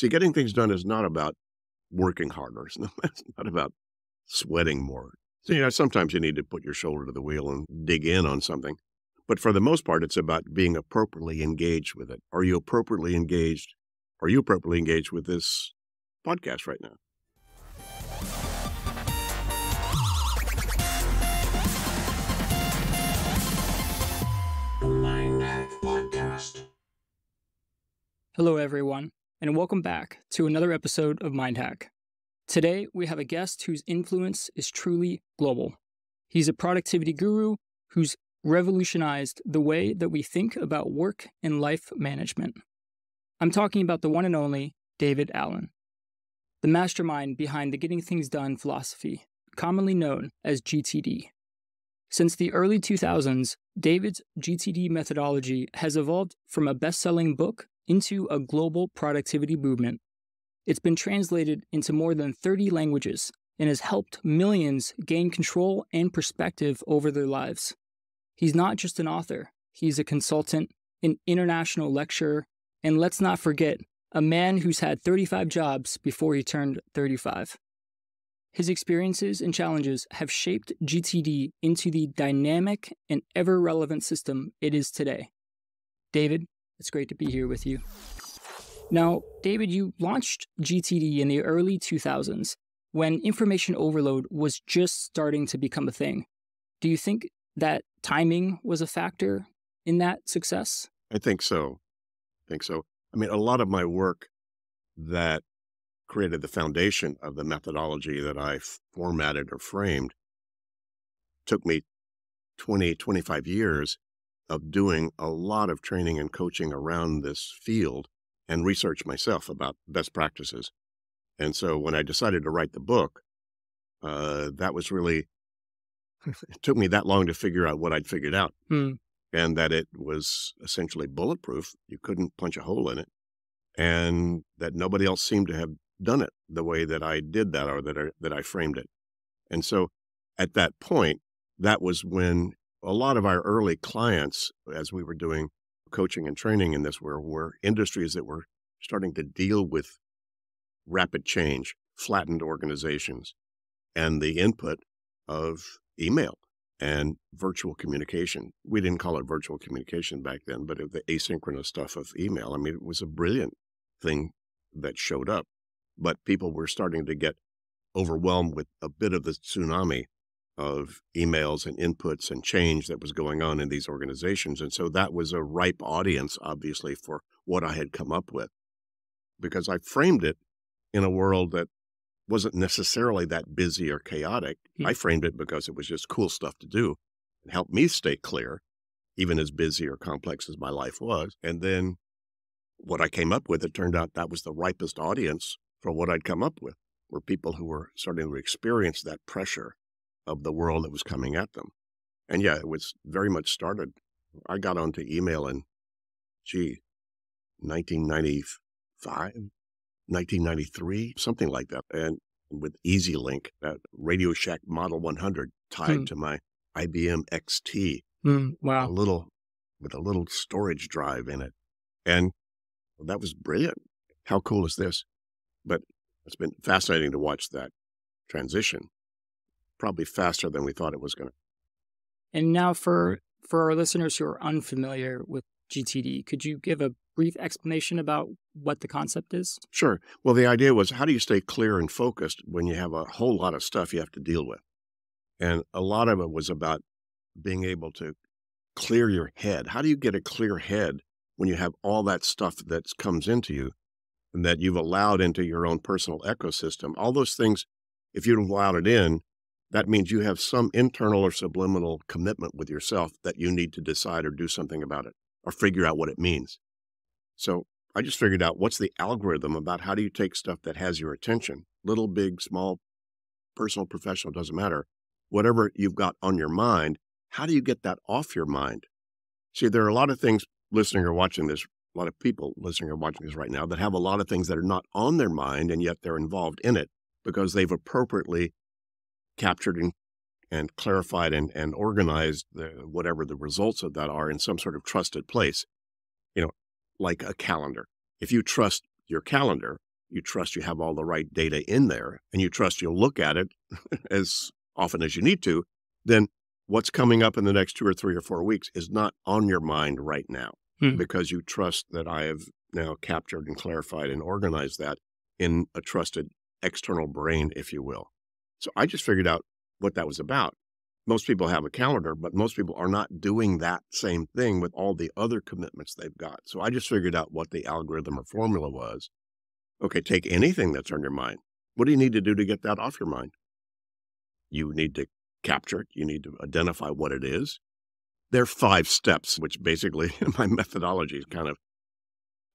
See, getting things done is not about working harder. It's not, it's not about sweating more. So, you know, sometimes you need to put your shoulder to the wheel and dig in on something. But for the most part, it's about being appropriately engaged with it. Are you appropriately engaged? Are you appropriately engaged with this podcast right now? Hello, everyone, and welcome back to another episode of Mind Hack. Today, we have a guest whose influence is truly global. He's a productivity guru who's revolutionized the way that we think about work and life management. I'm talking about the one and only David Allen, the mastermind behind the Getting Things Done philosophy, commonly known as GTD. Since the early 2000s, David's GTD methodology has evolved from a best selling book into a global productivity movement. It's been translated into more than 30 languages and has helped millions gain control and perspective over their lives. He's not just an author, he's a consultant, an international lecturer, and let's not forget, a man who's had 35 jobs before he turned 35. His experiences and challenges have shaped GTD into the dynamic and ever relevant system it is today. David, it's great to be here with you. Now, David, you launched GTD in the early 2000s when information overload was just starting to become a thing. Do you think that timing was a factor in that success? I think so. I think so. I mean, a lot of my work that created the foundation of the methodology that I formatted or framed took me 20, 25 years of doing a lot of training and coaching around this field and research myself about best practices. And so when I decided to write the book, uh, that was really, it took me that long to figure out what I'd figured out. Hmm. And that it was essentially bulletproof. You couldn't punch a hole in it. And that nobody else seemed to have done it the way that I did that or that I, that I framed it. And so at that point, that was when a lot of our early clients, as we were doing coaching and training in this, were, were industries that were starting to deal with rapid change, flattened organizations, and the input of email and virtual communication. We didn't call it virtual communication back then, but the asynchronous stuff of email. I mean, it was a brilliant thing that showed up, but people were starting to get overwhelmed with a bit of the tsunami of emails and inputs and change that was going on in these organizations. And so that was a ripe audience, obviously, for what I had come up with because I framed it in a world that wasn't necessarily that busy or chaotic. Hmm. I framed it because it was just cool stuff to do and helped me stay clear, even as busy or complex as my life was. And then what I came up with, it turned out that was the ripest audience for what I'd come up with, were people who were starting to experience that pressure of the world that was coming at them. And yeah, it was very much started. I got onto email in, gee, 1995, 1993, something like that. And with EasyLink, that Radio Shack Model 100 tied Hmm. to my IBM XT, Hmm, a little, with a little storage drive in it. And that was brilliant. How cool is this? But it's been fascinating to watch that transition probably faster than we thought it was going to. And now for for our listeners who are unfamiliar with GTD, could you give a brief explanation about what the concept is? Sure. Well, the idea was how do you stay clear and focused when you have a whole lot of stuff you have to deal with? And a lot of it was about being able to clear your head. How do you get a clear head when you have all that stuff that comes into you and that you've allowed into your own personal ecosystem? All those things, if you've allowed it in, that means you have some internal or subliminal commitment with yourself that you need to decide or do something about it or figure out what it means. So I just figured out what's the algorithm about how do you take stuff that has your attention, little, big, small, personal, professional, doesn't matter. Whatever you've got on your mind, how do you get that off your mind? See, there are a lot of things listening or watching this, a lot of people listening or watching this right now that have a lot of things that are not on their mind and yet they're involved in it because they've appropriately captured and, and clarified and, and organized the, whatever the results of that are in some sort of trusted place. You know, like a calendar. If you trust your calendar, you trust you have all the right data in there, and you trust you'll look at it as often as you need to, then what's coming up in the next two or three or four weeks is not on your mind right now Hmm. because you trust that I have now captured and clarified and organized that in a trusted external brain, if you will. So I just figured out what that was about. Most people have a calendar, but most people are not doing that same thing with all the other commitments they've got. So I just figured out what the algorithm or formula was. Okay, take anything that's on your mind. What do you need to do to get that off your mind? You need to capture it. You need to identify what it is. There are five steps, which basically my methodology is kind of,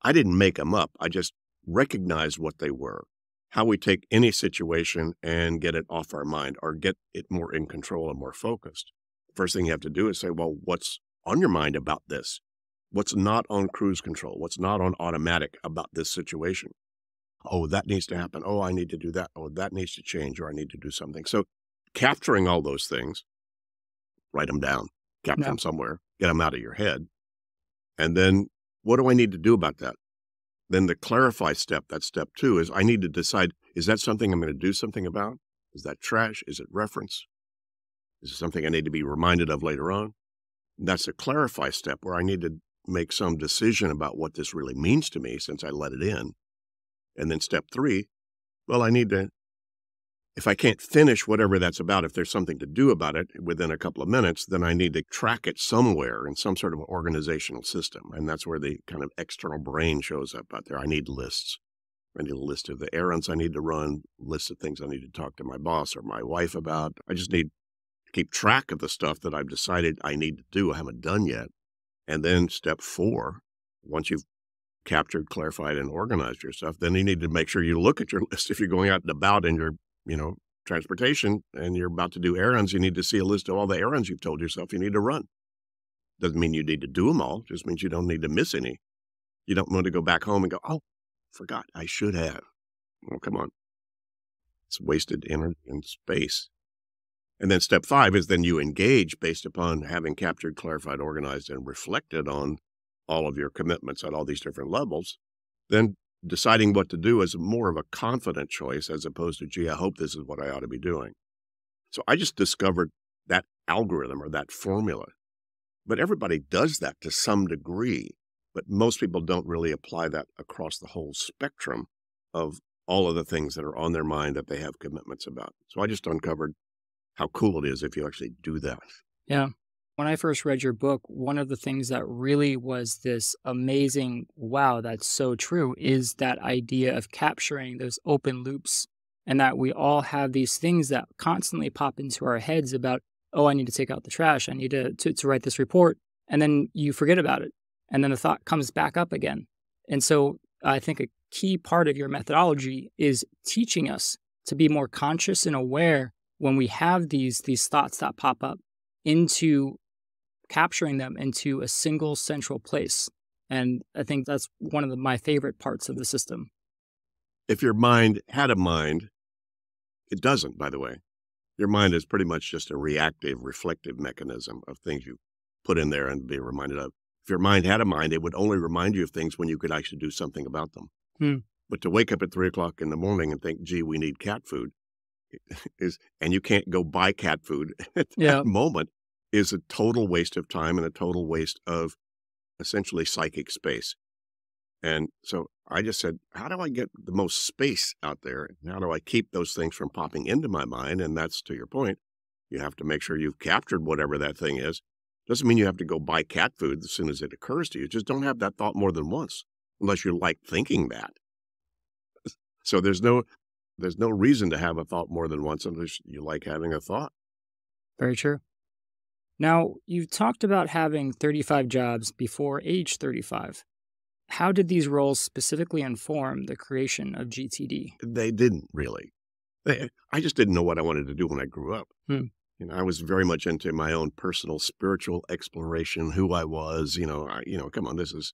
I didn't make them up. I just recognized what they were. How we take any situation and get it off our mind or get it more in control and more focused. First thing you have to do is say, well, what's on your mind about this? What's not on cruise control? What's not on automatic about this situation? Oh, that needs to happen. Oh, I need to do that. Oh, that needs to change or I need to do something. So capturing all those things, write them down, capture Yeah. them somewhere, get them out of your head. And then what do I need to do about that? Then the clarify step, that's step two, is I need to decide is that something I'm going to do something about? Is that trash? Is it reference? Is it something I need to be reminded of later on? That's a clarify step where I need to make some decision about what this really means to me since I let it in. And then step three, well, I need to, if I can't finish whatever that's about, if there's something to do about it within a couple of minutes, then I need to track it somewhere in some sort of organizational system. And that's where the kind of external brain shows up out there. I need lists. I need a list of the errands I need to run, list of things I need to talk to my boss or my wife about. I just need to keep track of the stuff that I've decided I need to do, I haven't done yet. And then step four, once you've captured, clarified, and organized your stuff, then you need to make sure you look at your list. If you're going out and about in your, you know, transportation and you're about to do errands, you need to see a list of all the errands you've told yourself you need to run. Doesn't mean you need to do them all, just means you don't need to miss any. You don't want to go back home and go, oh, forgot, I should have. Well, come on. It's wasted energy and space. And then step five is then you engage based upon having captured, clarified, organized, and reflected on all of your commitments at all these different levels. Then deciding what to do is more of a confident choice as opposed to, gee, I hope this is what I ought to be doing. So I just discovered that algorithm or that formula. But everybody does that to some degree. But most people don't really apply that across the whole spectrum of all of the things that are on their mind that they have commitments about. So I just uncovered how cool it is if you actually do that. Yeah. When I first read your book, one of the things that really was this amazing, wow, that's so true, is that idea of capturing those open loops and that we all have these things that constantly pop into our heads about, oh, I need to take out the trash. I need to, to, to write this report. And then you forget about it. And then the thought comes back up again. And so I think a key part of your methodology is teaching us to be more conscious and aware when we have these these thoughts that pop up into capturing them into a single central place. And I think that's one of the, my favorite parts of the system. If your mind had a mind, it doesn't, by the way. Your mind is pretty much just a reactive, reflective mechanism of things you put in there and be reminded of. If your mind had a mind, it would only remind you of things when you could actually do something about them. Hmm. But to wake up at three o'clock in the morning and think, gee, we need cat food is, and you can't go buy cat food at that moment is a total waste of time and a total waste of essentially psychic space. And so I just said, how do I get the most space out there? And how do I keep those things from popping into my mind? And that's to your point. You have to make sure you've captured whatever that thing is. Doesn't mean you have to go buy cat food as soon as it occurs to you. Just don't have that thought more than once, unless you like thinking that. So there's no there's no reason to have a thought more than once unless you like having a thought. Very true. Now, you've talked about having 35 jobs before age 35. How did these roles specifically inform the creation of GTD? They didn't really. They, I just didn't know what I wanted to do when I grew up. Hmm. You know, I was very much into my own personal spiritual exploration, who I was. You know, I, you know, come on, this is.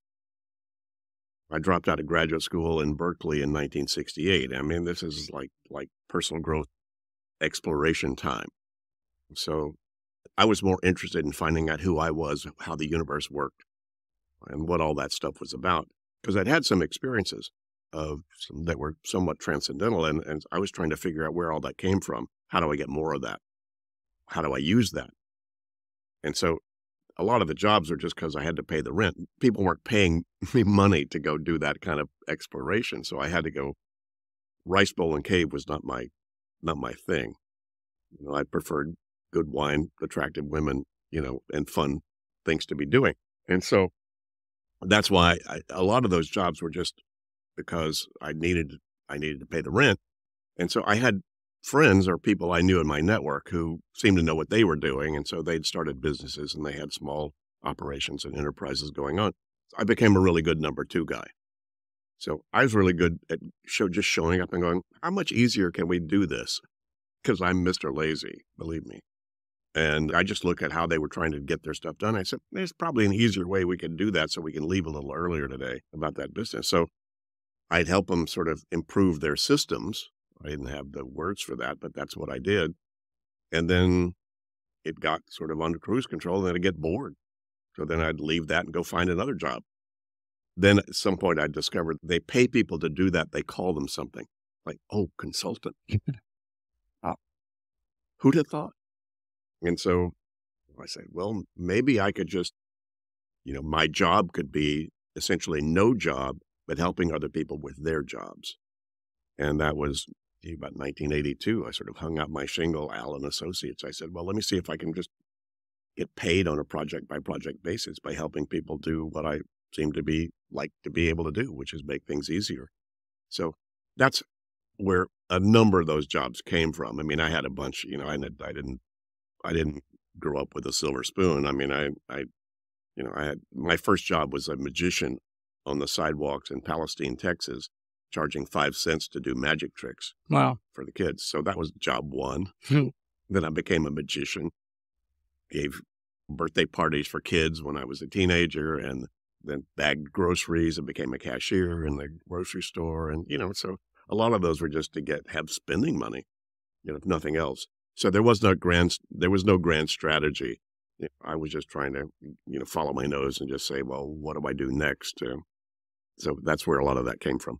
I dropped out of graduate school in Berkeley in 1968. I mean, this is like like personal growth exploration time. So, I was more interested in finding out who I was, how the universe worked, and what all that stuff was about, because I'd had some experiences. of some that were somewhat transcendental. And, and I was trying to figure out where all that came from. How do I get more of that? How do I use that? And so a lot of the jobs were just because I had to pay the rent. People weren't paying me money to go do that kind of exploration. So I had to go. Rice Bowl and Cave was not my not my thing. You know, I preferred good wine, attractive women, you know, and fun things to be doing. And so that's why I, a lot of those jobs were just because I needed I needed to pay the rent. And so I had friends or people I knew in my network who seemed to know what they were doing. And so they'd started businesses and they had small operations and enterprises going on. I became a really good number two guy. So I was really good at show, just showing up and going, how much easier can we do this? Because I'm Mr. Lazy, believe me. And I just look at how they were trying to get their stuff done. I said, there's probably an easier way we can do that so we can leave a little earlier today about that business. So I'd help them sort of improve their systems. I didn't have the words for that, but that's what I did. And then it got sort of under cruise control, and then I'd get bored. So then I'd leave that and go find another job. Then at some point, I discovered they pay people to do that. They call them something like, oh, consultant. uh, who'd have thought? And so I said, well, maybe I could just, you know, my job could be essentially no job, but helping other people with their jobs. And that was about 1982. I sort of hung out my shingle, Allen Associates. I said, well, let me see if I can just get paid on a project by project basis by helping people do what I seem to be like to be able to do, which is make things easier. So that's where a number of those jobs came from. I mean, I had a bunch, you know, I, I didn't, I didn't grow up with a silver spoon. I mean, I, I, you know, I had my first job was a magician on the sidewalks in Palestine, Texas, charging five cents to do magic tricks. Wow. For the kids. So that was job one. Hmm. then I became a magician, gave birthday parties for kids when I was a teenager and then bagged groceries and became a cashier in the grocery store. And, you know, so a lot of those were just to get, have spending money, you know, if nothing else. So there was no grand, there was no grand strategy. I was just trying to, you know, follow my nose and just say, well, what do I do next? Uh, so that's where a lot of that came from.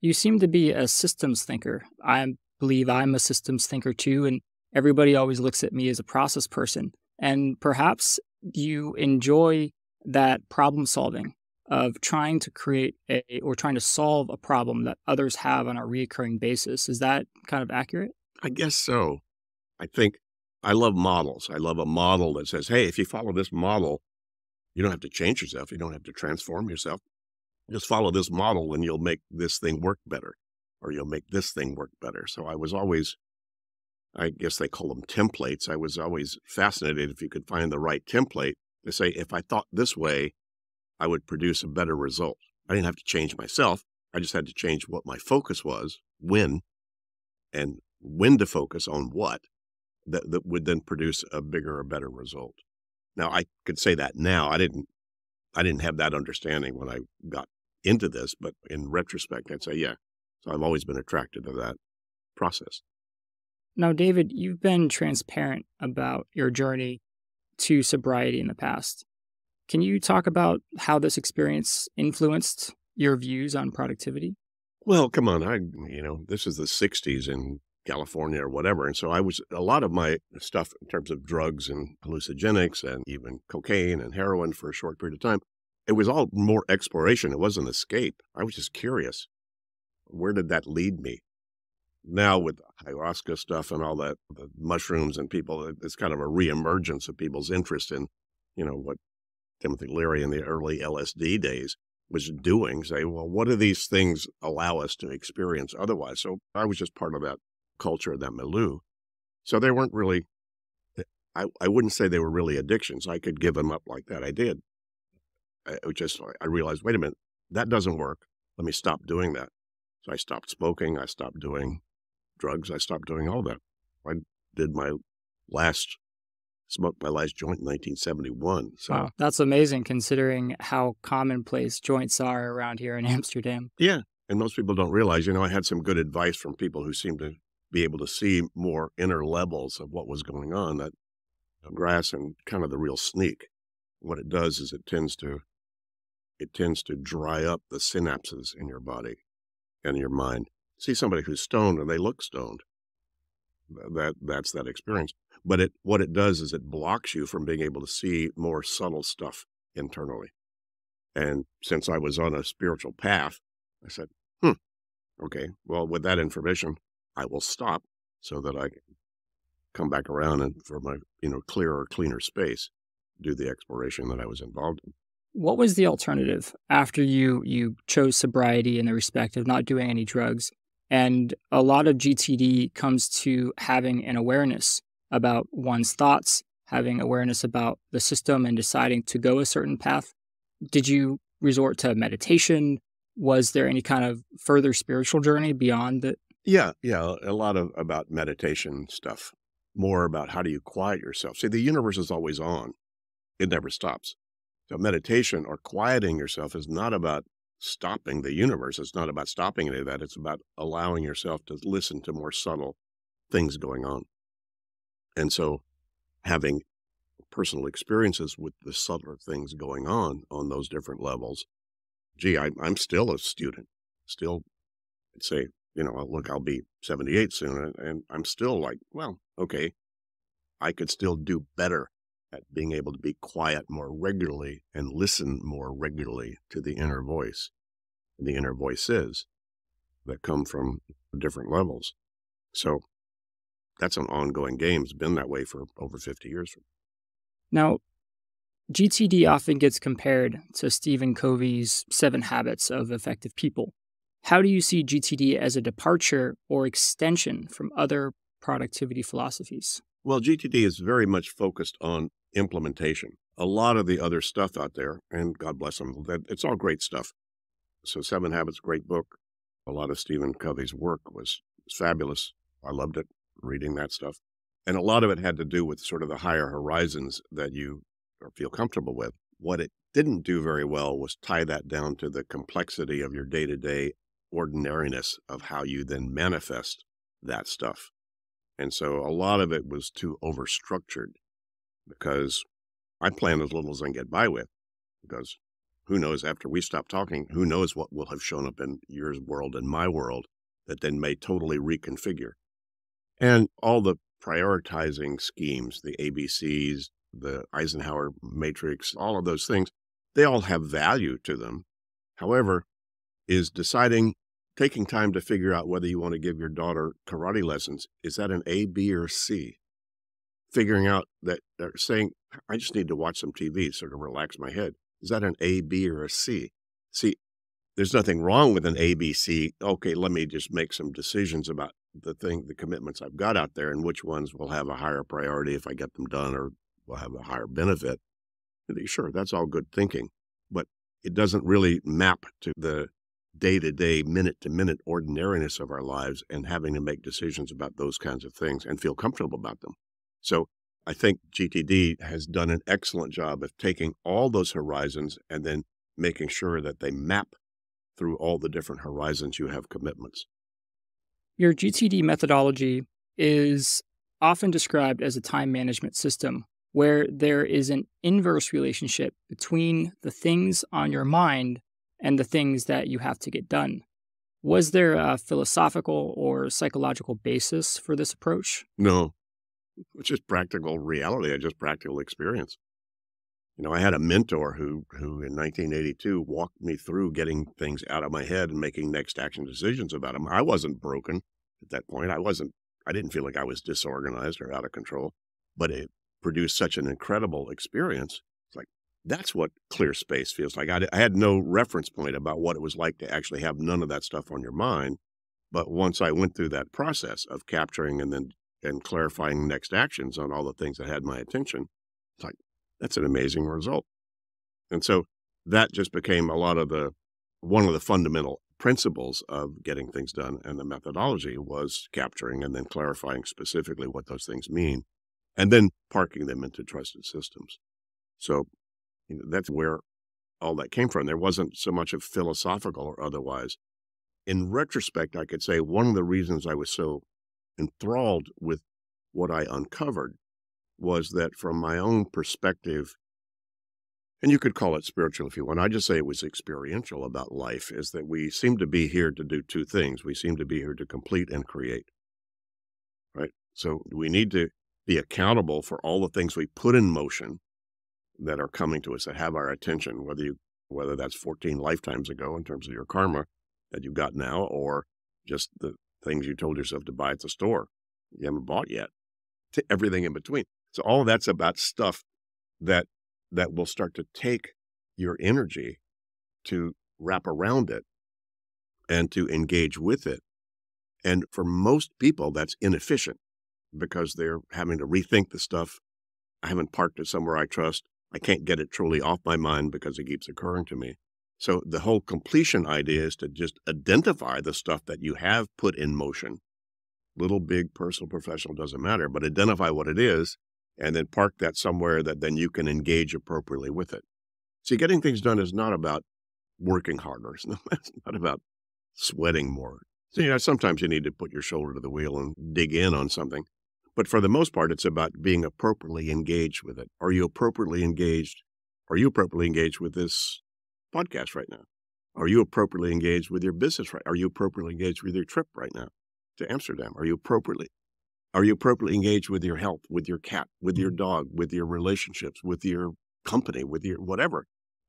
You seem to be a systems thinker. I believe I'm a systems thinker too, and everybody always looks at me as a process person. And perhaps you enjoy that problem solving of trying to create a or trying to solve a problem that others have on a recurring basis. Is that kind of accurate? I guess so. I think I love models. I love a model that says, hey, if you follow this model, you don't have to change yourself. You don't have to transform yourself. Just follow this model and you'll make this thing work better, or you'll make this thing work better. So I was always, I guess they call them templates. I was always fascinated if you could find the right template to say, if I thought this way, I would produce a better result. I didn't have to change myself. I just had to change what my focus was, when, and when to focus on what that, that would then produce a bigger or better result. Now I could say that now. I didn't I didn't have that understanding when I got into this, but in retrospect I'd say, yeah. So I've always been attracted to that process. Now, David, you've been transparent about your journey to sobriety in the past. Can you talk about how this experience influenced your views on productivity? Well, come on. I, you know, this is the 60s in California or whatever. And so I was, a lot of my stuff in terms of drugs and hallucinogenics and even cocaine and heroin for a short period of time, it was all more exploration. It wasn't escape. I was just curious. Where did that lead me? Now with ayahuasca stuff and all that, the mushrooms and people, it's kind of a reemergence of people's interest in, you know, what Timothy Leary in the early LSD days was doing. Say, well, what do these things allow us to experience otherwise? So I was just part of that culture, of that milieu. So they weren't really, eh, I, I wouldn't say they were really addictions. I could give them up like that. I did. I just, I realized, wait a minute, that doesn't work. Let me stop doing that. So I stopped smoking. I stopped doing drugs. I stopped doing all that. I did my last, smoked my last joint in 1971. So wow, that's amazing considering how commonplace joints are around here in Amsterdam. Yeah. And most people don't realize, you know, I had some good advice from people who seemed to be able to see more inner levels of what was going on. That grass and kind of the real sneak. What it does is it tends to it tends to dry up the synapses in your body. and your mind. See somebody who's stoned and they look stoned. That that's that experience. But it what it does is it blocks you from being able to see more subtle stuff internally. And since I was on a spiritual path, I said, hmm, okay, well, with that information, I will stop so that I can come back around and for my, you know, clearer, cleaner space, do the exploration that I was involved in. What was the alternative after you you chose sobriety in the respect of not doing any drugs? And a lot of GTD comes to having an awareness about one's thoughts, having awareness about the system and deciding to go a certain path. Did you resort to meditation? Was there any kind of further spiritual journey beyond that? Yeah, yeah, a lot of about meditation stuff. More about how do you quiet yourself. See, the universe is always on. It never stops. So meditation or quieting yourself is not about stopping the universe. It's not about stopping any of that. It's about allowing yourself to listen to more subtle things going on. And so having personal experiences with the subtler things going on on those different levels, gee, I, I'm still a student, still I'd say, you know, look, I'll be 78 soon, and I'm still like, well, okay, I could still do better at being able to be quiet more regularly and listen more regularly to the inner voice, the inner voices that come from different levels. So that's an ongoing game. It's been that way for over 50 years. Now, GTD often gets compared to Stephen Covey's Seven Habits of Effective People. How do you see GTD as a departure or extension from other productivity philosophies? Well, GTD is very much focused on implementation. A lot of the other stuff out there, and God bless them, that it's all great stuff. So, Seven Habits, great book. A lot of Stephen Covey's work was, was fabulous. I loved it reading that stuff. And a lot of it had to do with sort of the higher horizons that you feel comfortable with. What it didn't do very well was tie that down to the complexity of your day to day ordinariness of how you then manifest that stuff. And so a lot of it was too overstructured because I plan as little as I can get by with. Because who knows, after we stop talking, who knows what will have shown up in your world and my world that then may totally reconfigure. And all the prioritizing schemes, the ABCs, the Eisenhower matrix, all of those things, they all have value to them. However, is deciding, taking time to figure out whether you want to give your daughter karate lessons, is that an A, B, or C? Figuring out that they're saying, I just need to watch some TV, sort of relax my head. Is that an A, B, or a C? See, there's nothing wrong with an A, B, C. Okay, let me just make some decisions about the thing, the commitments I've got out there, and which ones will have a higher priority if I get them done, or will have a higher benefit. Sure, that's all good thinking, but it doesn't really map to the day to day, minute to minute ordinariness of our lives and having to make decisions about those kinds of things and feel comfortable about them. So I think GTD has done an excellent job of taking all those horizons and then making sure that they map through all the different horizons you have commitments. Your GTD methodology is often described as a time management system where there is an inverse relationship between the things on your mind and the things that you have to get done. Was there a philosophical or psychological basis for this approach? No. It's just practical reality, just practical experience. You know, I had a mentor who who in 1982 walked me through getting things out of my head and making next action decisions about them. I wasn't broken at that point. I wasn't I didn't feel like I was disorganized or out of control, but it produced such an incredible experience. That's what clear space feels like. I, I had no reference point about what it was like to actually have none of that stuff on your mind. But once I went through that process of capturing and then and clarifying next actions on all the things that had my attention, it's like that's an amazing result. And so that just became a lot of the one of the fundamental principles of getting things done and the methodology was capturing and then clarifying specifically what those things mean and then parking them into trusted systems. So you know, that's where all that came from. There wasn't so much of philosophical or otherwise. In retrospect, I could say one of the reasons I was so enthralled with what I uncovered was that from my own perspective, and you could call it spiritual if you want. I just say it was experiential about life is that we seem to be here to do two things. We seem to be here to complete and create. Right? So we need to be accountable for all the things we put in motion that are coming to us that have our attention, whether you whether that's 14 lifetimes ago in terms of your karma that you've got now, or just the things you told yourself to buy at the store you haven't bought yet, to everything in between. So all that's about stuff that that will start to take your energy to wrap around it and to engage with it. And for most people, that's inefficient because they're having to rethink the stuff. I haven't parked it somewhere I trust. I can't get it truly off my mind because it keeps occurring to me. So the whole completion idea is to just identify the stuff that you have put in motion. Little, big, personal, professional, doesn't matter, but identify what it is and then park that somewhere that then you can engage appropriately with it. See, getting things done is not about working harder. It's not, about sweating more. So, you know, sometimes you need to put your shoulder to the wheel and dig in on something. But for the most part, it's about being appropriately engaged with it. Are you appropriately engaged? Are you appropriately engaged with this podcast right now? Are you appropriately engaged with your business right? Are you appropriately engaged with your trip right now to Amsterdam? Are you appropriately are you appropriately engaged with your health, with your cat, with your mm-hmm. dog, with your relationships, with your company, with your whatever?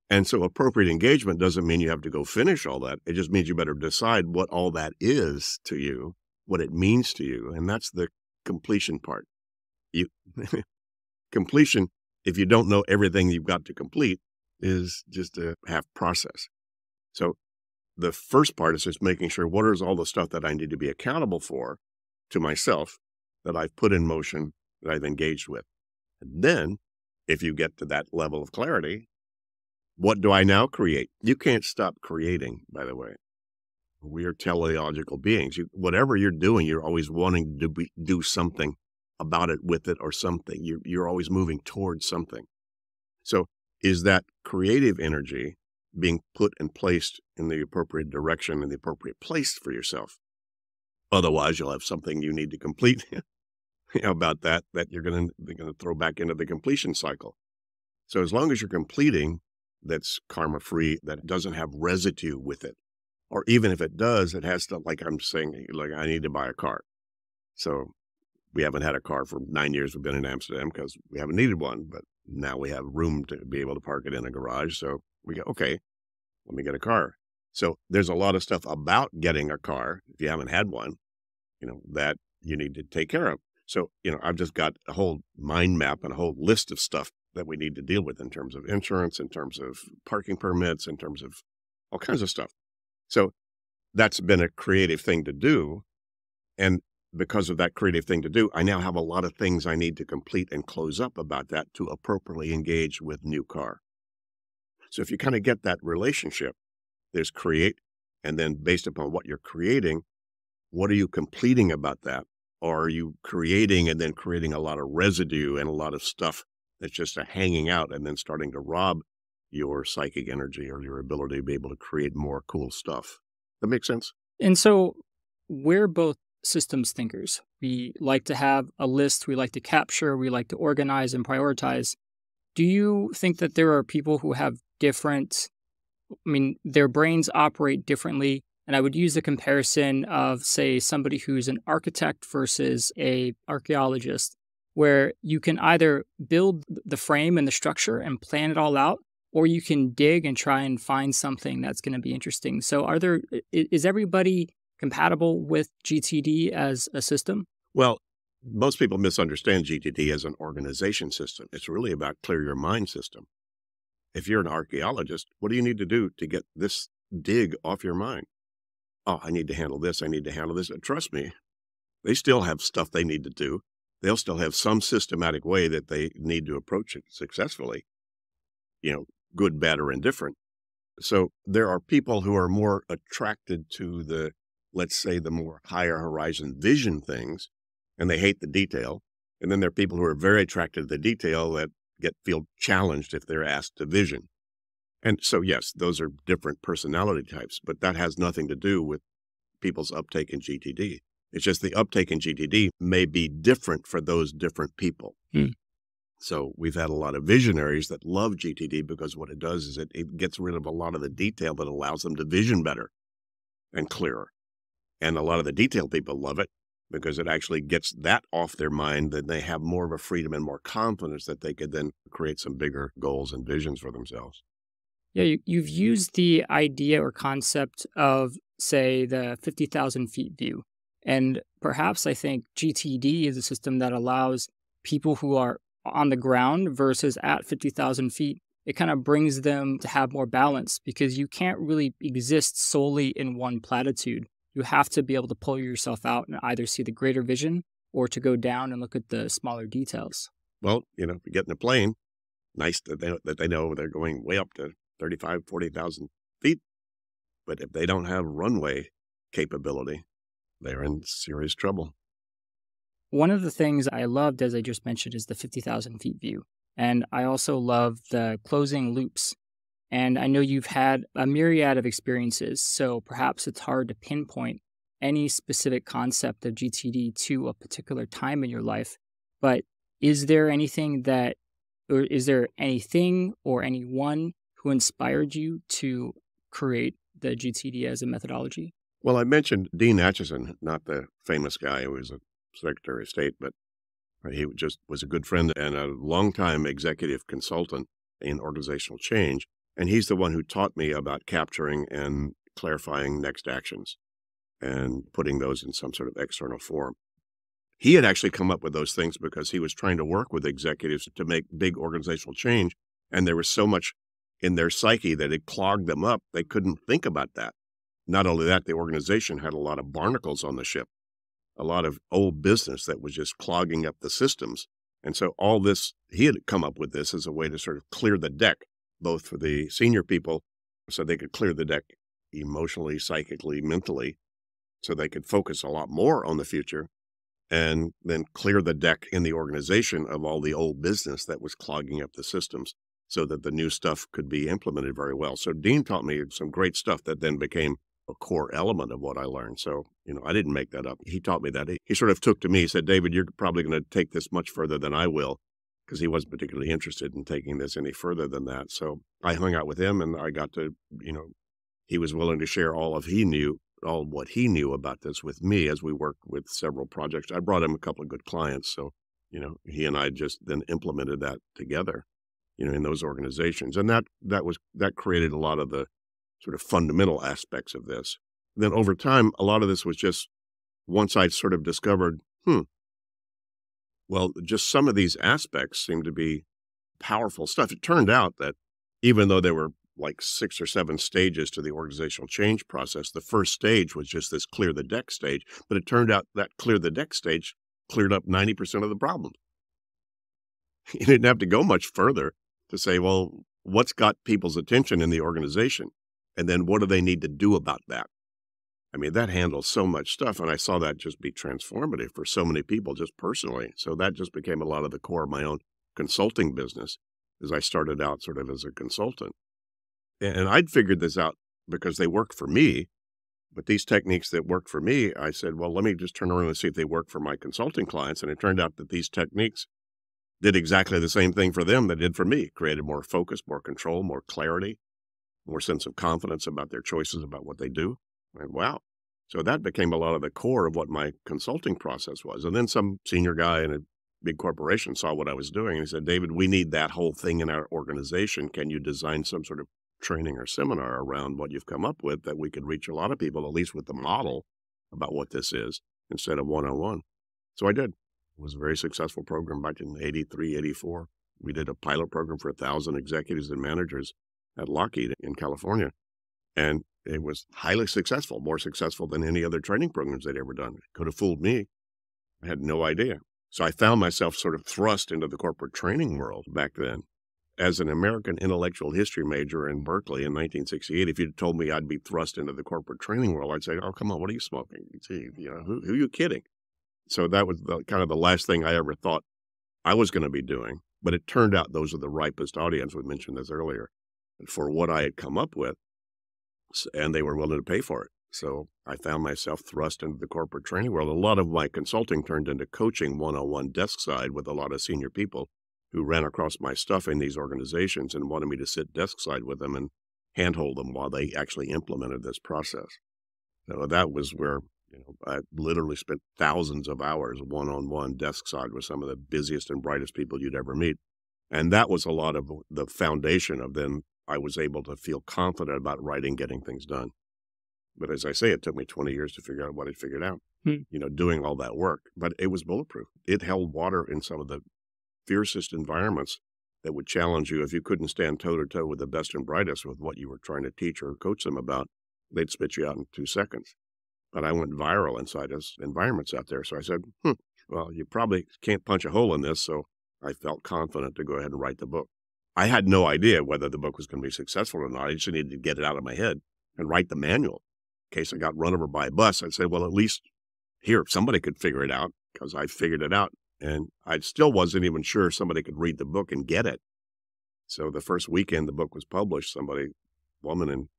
And so appropriate engagement doesn't mean you have to go finish all that. It just means you better decide what all that is to you, what it means to you. And that's the completion part. You completion, if you don't know everything you've got to complete, is just a half process. So the first part is just making sure what is all the stuff that I need to be accountable for to myself that I've put in motion, that I've engaged with. And then, if you get to that level of clarity, what do I now create? You can't stop creating, by the way. We are teleological beings. You, whatever you're doing, you're always wanting to do something about it, with it, or something. You're, you're always moving towards something. So, is that creative energy being put and placed in the appropriate direction and the appropriate place for yourself? Otherwise, you'll have something you need to complete about that that you're going to going to throw back into the completion cycle. So as long as you're completing, that's karma free, that doesn't have residue with it, or even if it does, it has to like I'm saying, eh, like I need to buy a car. So we haven't had a car for nine years. We've been in Amsterdam because we haven't needed one, but now we have room to be able to park it in a garage. So we go, okay, let me get a car. So there's a lot of stuff about getting a car, if you haven't had one, you know, that you need to take care of. So, you know, I've just got a whole mind map and a whole list of stuff that we need to deal with in terms of insurance, in terms of parking permits, in terms of all kinds of stuff. So that's been a creative thing to do. And because of that creative thing to do, I now have a lot of things I need to complete and close up about that to appropriately engage with new car. So if you kind of get that relationship, there's create, and then based upon what you're creating, what are you completing about that? Or are you creating and then creating a lot of residue and a lot of stuff that's just a hanging out and then starting to rob your psychic energy or your ability to be able to create more cool stuff? That makes sense? And so we're both systems thinkers. We like to have a list, we like to capture, we like to organize and prioritize. Do you think that there are people who have different I mean, their brains operate differently. And I would use the comparison of, say, somebody who's an architect versus a archaeologist, where you can either build the frame and the structure and plan it all out, or you can dig and try and find something that's going to be interesting. So, are there is everybody compatible with GTD as a system? Well, most people misunderstand GTD as an organization system. It's really about clear your mind system if you're an archaeologist, what do you need to do to get this dig off your mind? Oh, I need to handle this. I need to handle this. And trust me, they still have stuff they need to do. They'll still have some systematic way that they need to approach it successfully, you know, good, bad, or indifferent. So there are people who are more attracted to the, let's say, the more higher horizon vision things, and they hate the detail. And then there are people who are very attracted to the detail that get feel challenged if they're asked to vision. And so, yes, those are different personality types, but that has nothing to do with people's uptake in GTD. It's just the uptake in GTD may be different for those different people. Hmm. So we've had a lot of visionaries that love GTD because what it does is it, it gets rid of a lot of the detail that allows them to vision better and clearer. And a lot of the detail people love it because it actually gets that off their mind. Then they have more of a freedom and more confidence that they could then create some bigger goals and visions for themselves. Yeah, you, have used the idea or concept of, say, the 50,000 feet view. And perhaps I think GTD is a system that allows people who are on the ground versus at 50,000 feet. It kind of brings them to have more balance because you can't really exist solely in one platitude you have to be able to pull yourself out and either see the greater vision or to go down and look at the smaller details. Well, you know, if you get in a plane, nice that they, that they know they're going way up to 35, 40,000 feet. But if they don't have runway capability, they're in serious trouble. One of the things I loved, as I just mentioned, is the 50,000 feet view. And I also love the closing loops and I know you've had a myriad of experiences, so perhaps it's hard to pinpoint any specific concept of GTD to a particular time in your life. But is there anything that, or is there anything or anyone who inspired you to create the GTD as a methodology? Well, I mentioned Dean Acheson, not the famous guy who was a Secretary of State, but he just was a good friend and a longtime executive consultant in organizational change. And he's the one who taught me about capturing and clarifying next actions and putting those in some sort of external form. He had actually come up with those things because he was trying to work with executives to make big organizational change. And there was so much in their psyche that it clogged them up. They couldn't think about that. Not only that, the organization had a lot of barnacles on the ship, a lot of old business that was just clogging up the systems. And so all this, he had come up with this as a way to sort of clear the deck both for the senior people so they could clear the deck emotionally, psychically, mentally, so they could focus a lot more on the future and then clear the deck in the organization of all the old business that was clogging up the systems so that the new stuff could be implemented very well. So Dean taught me some great stuff that then became a core element of what I learned. So, you know, I didn't make that up. He taught me that. He, he sort of took to me, he said, David, you're probably going to take this much further than I will because he wasn't particularly interested in taking this any further than that. So I hung out with him and I got to, you know, he was willing to share all of he knew, all what he knew about this with me as we worked with several projects. I brought him a couple of good clients. So, you know, he and I just then implemented that together, you know, in those organizations. And that, that was, that created a lot of the sort of fundamental aspects of this. then over time, a lot of this was just once I sort of discovered, hmm, well, just some of these aspects seem to be powerful stuff. It turned out that even though there were like six or seven stages to the organizational change process, the first stage was just this clear the deck stage. But it turned out that clear the deck stage cleared up 90% of the problems. You didn't have to go much further to say, well, what's got people's attention in the organization? And then what do they need to do about that? I mean, that handles so much stuff. And I saw that just be transformative for so many people just personally. So that just became a lot of the core of my own consulting business as I started out sort of as a consultant. And I'd figured this out because they work for me. But these techniques that worked for me, I said, well, let me just turn around and see if they work for my consulting clients. And it turned out that these techniques did exactly the same thing for them that did for me, created more focus, more control, more clarity, more sense of confidence about their choices about what they do. And wow. So that became a lot of the core of what my consulting process was. And then some senior guy in a big corporation saw what I was doing and he said, David, we need that whole thing in our organization. Can you design some sort of training or seminar around what you've come up with that we could reach a lot of people, at least with the model about what this is instead of one on one? So I did. It was a very successful program back in 83, 84. We did a pilot program for a thousand executives and managers at Lockheed in California. And it was highly successful, more successful than any other training programs they'd ever done. It could have fooled me. I had no idea. So I found myself sort of thrust into the corporate training world back then. As an American intellectual history major in Berkeley in 1968, if you'd told me I'd be thrust into the corporate training world, I'd say, "Oh, come on, what are you smoking? Gee, you know, who, who are you kidding?" So that was the, kind of the last thing I ever thought I was going to be doing. But it turned out those are the ripest audience. We mentioned this earlier. For what I had come up with, and they were willing to pay for it. So I found myself thrust into the corporate training world. A lot of my consulting turned into coaching one on one desk side with a lot of senior people who ran across my stuff in these organizations and wanted me to sit desk side with them and handhold them while they actually implemented this process. So that was where you know I literally spent thousands of hours one on one desk side with some of the busiest and brightest people you'd ever meet. And that was a lot of the foundation of then I was able to feel confident about writing, getting things done. But as I say, it took me 20 years to figure out what I figured out, Hmm. you know, doing all that work. But it was bulletproof. It held water in some of the fiercest environments that would challenge you if you couldn't stand toe to toe with the best and brightest with what you were trying to teach or coach them about. They'd spit you out in two seconds. But I went viral inside those environments out there. So I said, hmm, well, you probably can't punch a hole in this. So I felt confident to go ahead and write the book. I had no idea whether the book was going to be successful or not. I just needed to get it out of my head and write the manual. In case I got run over by a bus, I'd say, well, at least here, somebody could figure it out because I figured it out. And I still wasn't even sure somebody could read the book and get it. So the first weekend the book was published, somebody, woman in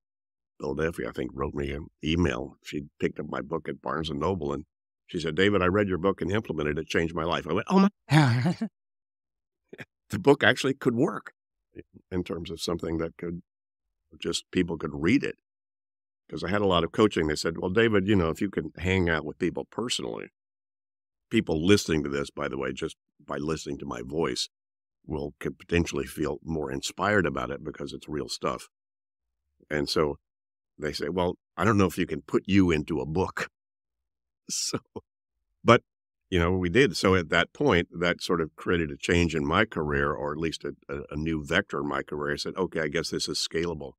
Philadelphia, I think, wrote me an email. She picked up my book at Barnes and Noble and she said, David, I read your book and implemented it, It changed my life. I went, oh my, the book actually could work in terms of something that could just people could read it. Because I had a lot of coaching. They said, well, David, you know, if you can hang out with people personally, people listening to this, by the way, just by listening to my voice, will could potentially feel more inspired about it because it's real stuff. And so they say, well, I don't know if you can put you into a book. So, but you know, we did. So mm-hmm. at that point, that sort of created a change in my career, or at least a, a, a new vector in my career. I said, okay, I guess this is scalable.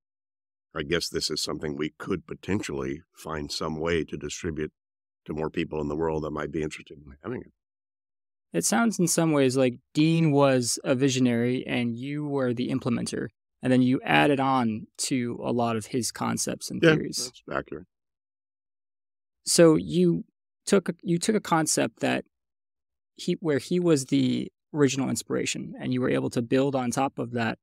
I guess this is something we could potentially find some way to distribute to more people in the world that might be interested in having it. It sounds in some ways like Dean was a visionary and you were the implementer, and then you added on to a lot of his concepts and Yeah, theories. that's accurate. So you took you took a concept that he where he was the original inspiration, and you were able to build on top of that.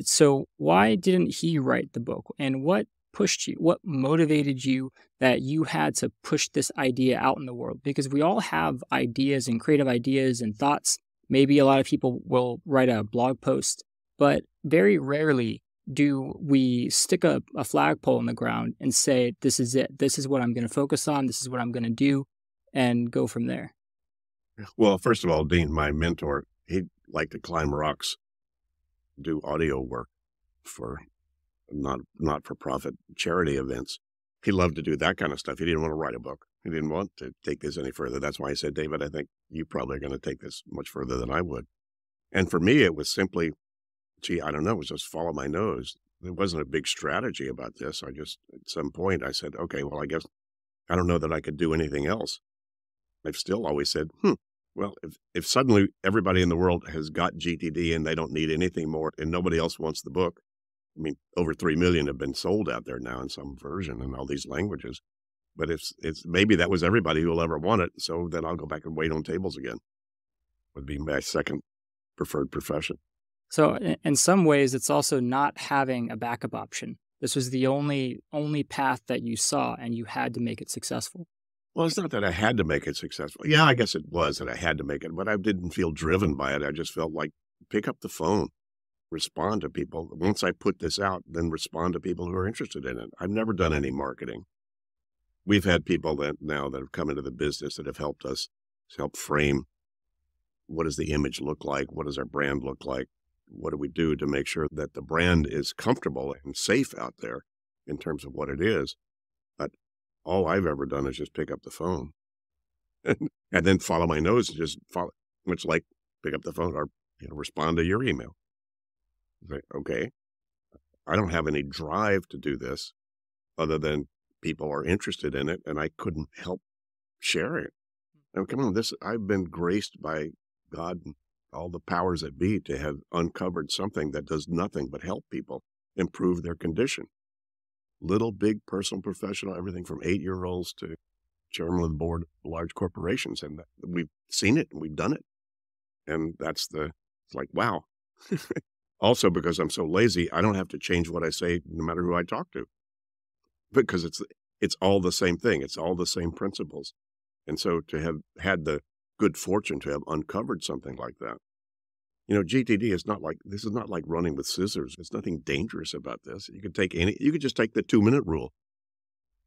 So why didn't he write the book, and what pushed you? What motivated you that you had to push this idea out in the world? Because we all have ideas and creative ideas and thoughts. Maybe a lot of people will write a blog post, but very rarely do we stick a, a flagpole in the ground and say, This is it. This is what I'm going to focus on. This is what I'm going to do, and go from there. Well, first of all, Dean, my mentor, he liked to climb rocks, do audio work for not not for profit charity events. He loved to do that kind of stuff. He didn't want to write a book. He didn't want to take this any further. That's why I said, David, I think you probably are going to take this much further than I would. And for me, it was simply, gee, I don't know, it was just follow my nose. There wasn't a big strategy about this. I just, at some point, I said, okay, well, I guess I don't know that I could do anything else. I've still always said, hmm, well, if, if suddenly everybody in the world has got GTD and they don't need anything more and nobody else wants the book, I mean, over 3 million have been sold out there now in some version in all these languages. But it's, it's maybe that was everybody who will ever want it. So then I'll go back and wait on tables again, would be my second preferred profession. So in, some ways, it's also not having a backup option. This was the only only path that you saw, and you had to make it successful. Well, it's not that I had to make it successful. Yeah, I guess it was that I had to make it, but I didn't feel driven by it. I just felt like pick up the phone, respond to people. Once I put this out, then respond to people who are interested in it. I've never done any marketing. We've had people that now that have come into the business that have helped us help frame what does the image look like? What does our brand look like? What do we do to make sure that the brand is comfortable and safe out there in terms of what it is? But all I've ever done is just pick up the phone and, and then follow my nose and just follow, much like pick up the phone or you know, respond to your email. Say, okay, I don't have any drive to do this other than people are interested in it and I couldn't help sharing it. And come on, this I've been graced by God all the powers that be to have uncovered something that does nothing but help people improve their condition. Little, big, personal, professional, everything from eight year olds to chairman of the board of large corporations. And we've seen it and we've done it. And that's the, it's like, wow. also, because I'm so lazy, I don't have to change what I say no matter who I talk to because it's, it's all the same thing. It's all the same principles. And so to have had the good fortune to have uncovered something like that You know, GTD is not like this is not like running with scissors. There's nothing dangerous about this. You could take any you could just take the 2-minute rule.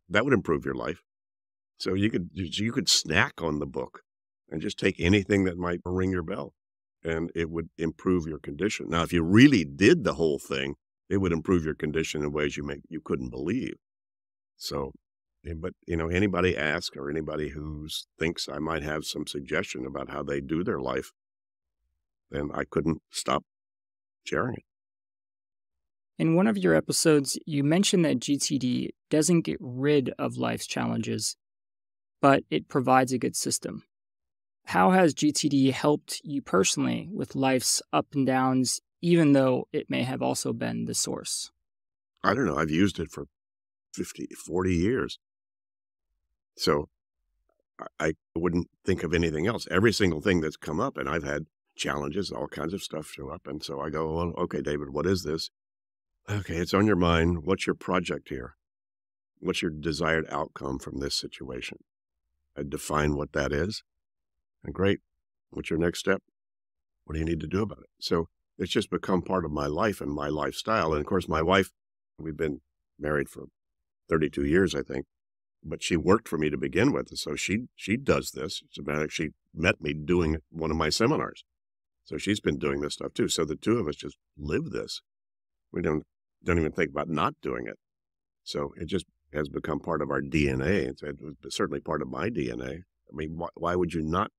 That would improve your life. So you could you could snack on the book and just take anything that might ring your bell and it would improve your condition. Now, if you really did the whole thing, it would improve your condition in ways you make you couldn't believe. So, but you know, anybody ask or anybody who thinks I might have some suggestion about how they do their life, then I couldn't stop sharing it. In one of your episodes, you mentioned that GTD doesn't get rid of life's challenges, but it provides a good system. How has GTD helped you personally with life's up and downs, even though it may have also been the source? I don't know. I've used it for 50, 40 years. So I wouldn't think of anything else. Every single thing that's come up, and I've had challenges, all kinds of stuff show up. And so I go, well, okay, David, what is this? Okay, it's on your mind. What's your project here? What's your desired outcome from this situation? I define what that is. And great. What's your next step? What do you need to do about it? So it's just become part of my life and my lifestyle. And of course, my wife, we've been married for 32 years, I think, but she worked for me to begin with. So she, she does this. It's about, she met me doing one of my seminars. So she's been doing this stuff too. So the two of us just live this. We don't, don't even think about not doing it. So it just has become part of our DNA. It's, certainly part of my DNA. I mean, why, why would you not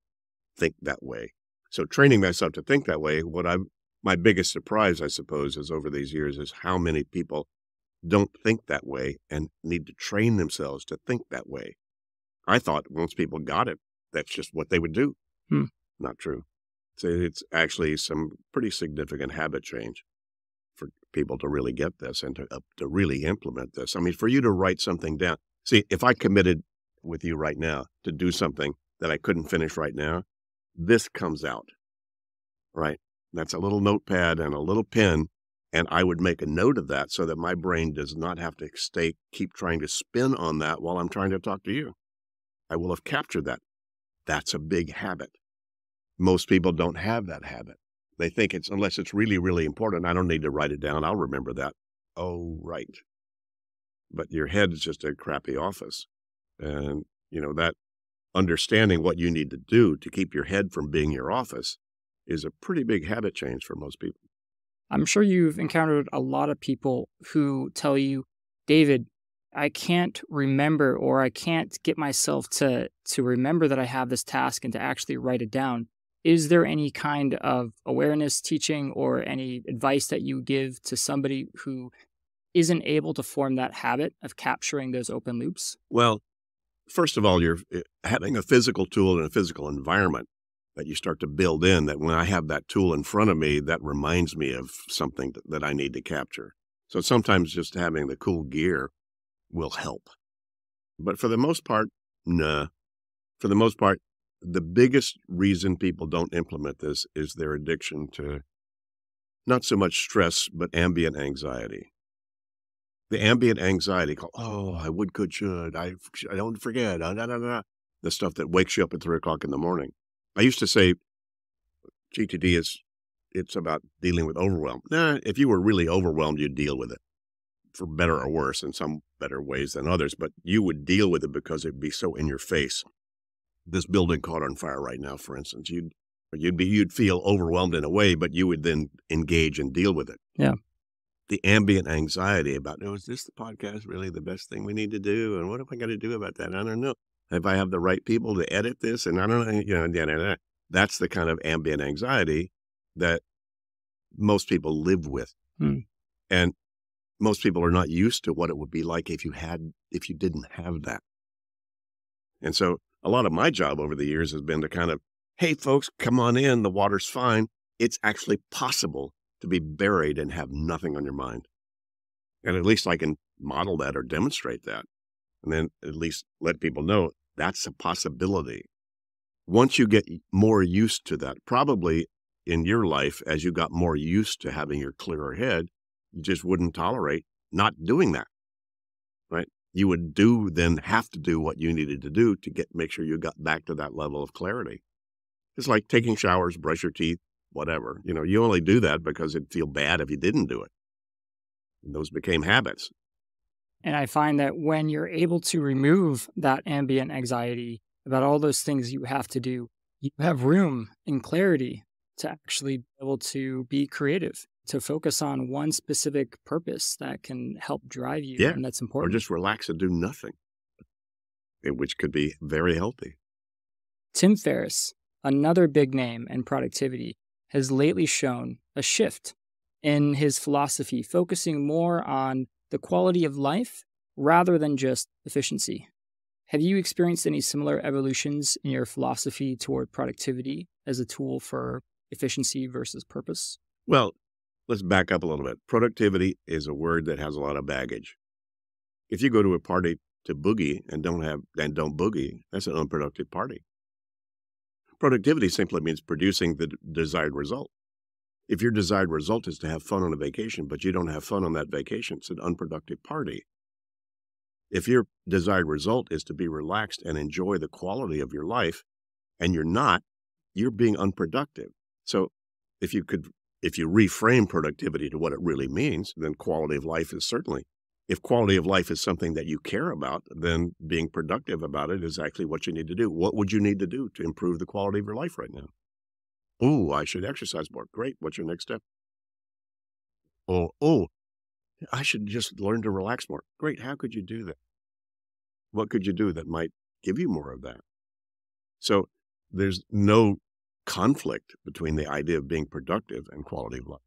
think that way. So training myself to think that way, what I'm my biggest surprise, I suppose, is over these years is how many people don't think that way and need to train themselves to think that way. I thought once people got it, that's just what they would do. Hmm. Not true. So it's actually some pretty significant habit change for people to really get this and to, uh, to really implement this. I mean, for you to write something down. See, if I committed with you right now to do something that I couldn't finish right now, this comes out, right? That's a little notepad and a little pen. And I would make a note of that so that my brain does not have to stay, keep trying to spin on that while I'm trying to talk to you. I will have captured that. That's a big habit. Most people don't have that habit. They think it's, unless it's really, really important, I don't need to write it down. I'll remember that. Oh, right. But your head is just a crappy office. And, you know, that understanding what you need to do to keep your head from being your office is a pretty big habit change for most people. I'm sure you've encountered a lot of people who tell you, David, I can't remember or I can't get myself to to remember that I have this task and to actually write it down. Is there any kind of awareness teaching or any advice that you give to somebody who isn't able to form that habit of capturing those open loops? Well, first of all, you're eh, having a physical tool in a physical environment that you start to build in that when I have that tool in front of me, that reminds me of something that I need to capture. So sometimes just having the cool gear will help. But for the most part, nah. For the most part, the biggest reason people don't implement this is their addiction to not so much stress, but ambient anxiety the ambient anxiety oh, I would, could, should, I, I don't forget, uh, da, da, da, the stuff that wakes you up at three o'clock in the morning. I used to say GTD is, it's about dealing with overwhelm. Nah, if you were really overwhelmed, you'd deal with it for better or worse in some better ways than others, but you would deal with it because it'd be so in your face. This building caught on fire right now, for instance, you'd, you'd be, you'd feel overwhelmed in a way, but you would then engage and deal with it. Yeah the ambient anxiety about, oh, is this the podcast really the best thing we need to do? And what am I going to do about that? I don't know. If I have the right people to edit this, and I don't know, you know, that's the kind of ambient anxiety that most people live with. Hmm. And most people are not used to what it would be like if you had, if you didn't have that. And so a lot of my job over the years has been to kind of, hey, folks, come on in. The water's fine. It's actually possible to be buried and have nothing on your mind. And at least I can model that or demonstrate that. And then at least let people know that's a possibility. Once you get more used to that, probably in your life, as you got more used to having your clearer head, you just wouldn't tolerate not doing that. Right? You would do then have to do what you needed to do to get make sure you got back to that level of clarity. It's like taking showers, brush your teeth, whatever. You know, you only do that because it'd feel bad if you didn't do it. And those became habits. And I find that when you're able to remove that ambient anxiety about all those things you have to do, you have room and clarity to actually be able to be creative, to focus on one specific purpose that can help drive you. Yeah. And that's important. Or just relax and do nothing, eh, which could be very healthy. Tim Ferriss, another big name in productivity, has lately shown a shift in his philosophy, focusing more on the quality of life rather than just efficiency. Have you experienced any similar evolutions in your philosophy toward productivity as a tool for efficiency versus purpose? Well, let's back up a little bit. Productivity is a word that has a lot of baggage. If you go to a party to boogie and don't have and don't boogie, that's an unproductive party. Productivity simply means producing the desired result. If your desired result is to have fun on a vacation, but you don't have fun on that vacation, it's an unproductive party. If your desired result is to be relaxed and enjoy the quality of your life, and you're not, you're being unproductive. So if you could if you reframe productivity to what it really means, then quality of life is certainly. If quality of life is something that you care about, then being productive about it is actually what you need to do. What would you need to do to improve the quality of your life right now? Oh, I should exercise more. Great. What's your next step? Oh, oh, I should just learn to relax more. Great. How could you do that? What could you do that might give you more of that? So there's no conflict between the idea of being productive and quality of life.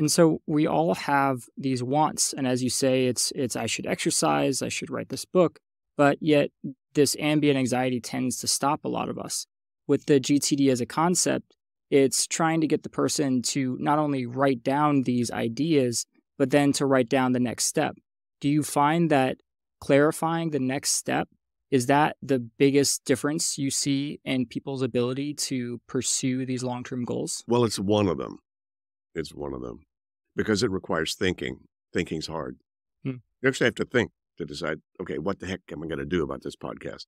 And so we all have these wants. And as you say, it's it's I should exercise, I should write this book, but yet this ambient anxiety tends to stop a lot of us. With the GTD as a concept, it's trying to get the person to not only write down these ideas, but then to write down the next step. Do you find that clarifying the next step is that the biggest difference you see in people's ability to pursue these long-term goals? Well, it's one of them. It's one of them because it requires thinking. Thinking's hard. Hmm. You actually have to think to decide, okay, what the heck am I going to do about this podcast?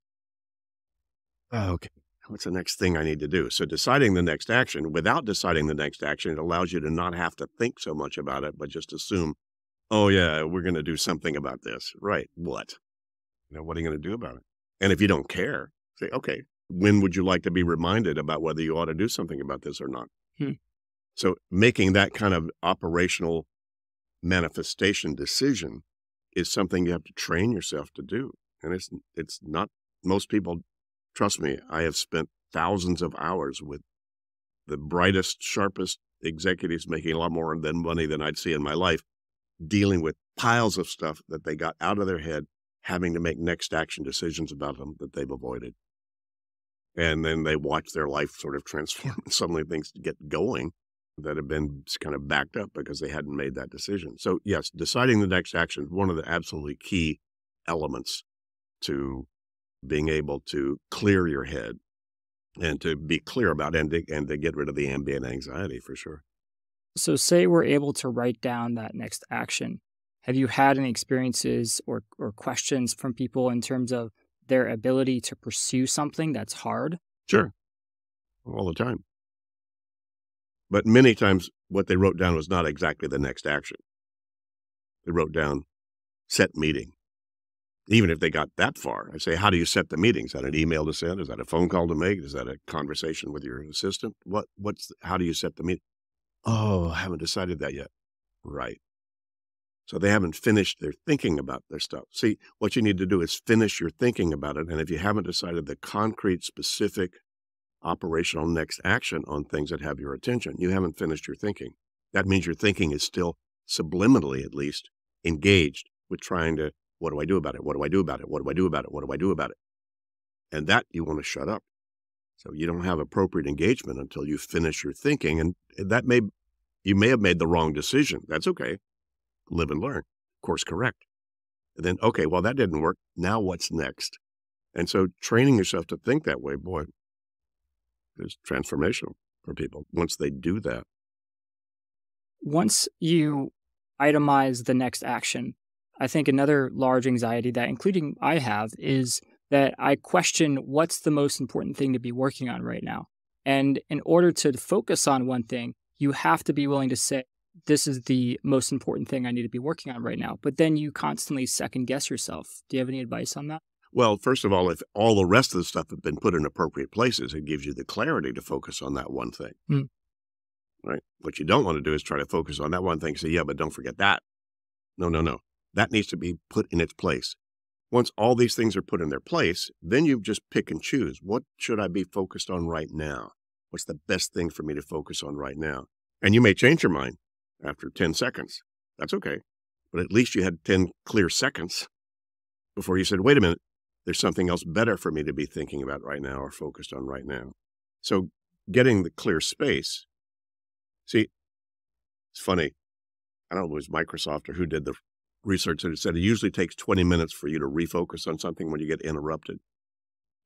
Oh, okay. What's the next thing I need to do? So deciding the next action without deciding the next action, it allows you to not have to think so much about it, but just assume, oh yeah, we're going to do something about this. Right. What? You know, what are you going to do about it? And if you don't care, say, okay, when would you like to be reminded about whether you ought to do something about this or not? Hmm. So making that kind of operational manifestation decision is something you have to train yourself to do. And it's it's not most people trust me, I have spent thousands of hours with the brightest, sharpest executives making a lot more than money than I'd see in my life, dealing with piles of stuff that they got out of their head, having to make next action decisions about them that they've avoided. And then they watch their life sort of transform and suddenly things get going that have been kind of backed up because they hadn't made that decision. So, yes, deciding the next action is one of the absolutely key elements to being able to clear your head and to be clear about and to, and to get rid of the ambient anxiety for sure. So, say we're able to write down that next action. Have you had any experiences or, or questions from people in terms of their ability to pursue something that's hard? Sure. All the time. But many times what they wrote down was not exactly the next action. They wrote down set meeting. Even if they got that far, I say, how do you set the meeting? Is that an email to send? Is that a phone call to make? Is that a conversation with your assistant? What, what's, the, how do you set the meeting? Oh, I haven't decided that yet. Right. So they haven't finished their thinking about their stuff. See, what you need to do is finish your thinking about it. And if you haven't decided the concrete, specific, operational next action on things that have your attention, you haven't finished your thinking. That means your thinking is still subliminally, at least, engaged with trying to, what do I do about it? What do I do about it? What do I do about it? What do I do about it? And that you want to shut up. So you don't have appropriate engagement until you finish your thinking. And that may, you may have made the wrong decision. That's okay. Live and learn. Course correct. And then, okay, well, that didn't work. Now what's next? And so training yourself to think that way, boy, is transformational for people once they do that. Once you itemize the next action, I think another large anxiety that, including I have, is that I question what's the most important thing to be working on right now. And in order to focus on one thing, you have to be willing to say, this is the most important thing I need to be working on right now. But then you constantly second guess yourself. Do you have any advice on that? Well, first of all, if all the rest of the stuff had been put in appropriate places, it gives you the clarity to focus on that one thing. Mm. Right? What you don't want to do is try to focus on that one thing. Say, yeah, but don't forget that. No, no, no. That needs to be put in its place. Once all these things are put in their place, then you just pick and choose. What should I be focused on right now? What's the best thing for me to focus on right now? And you may change your mind after 10 seconds. That's okay. But at least you had 10 clear seconds before you said, wait a minute, there's something else better for me to be thinking about right now or focused on right now. So getting the clear space. See, it's funny. I don't know if it was Microsoft or who did the research that said it usually takes 20 minutes for you to refocus on something when you get interrupted.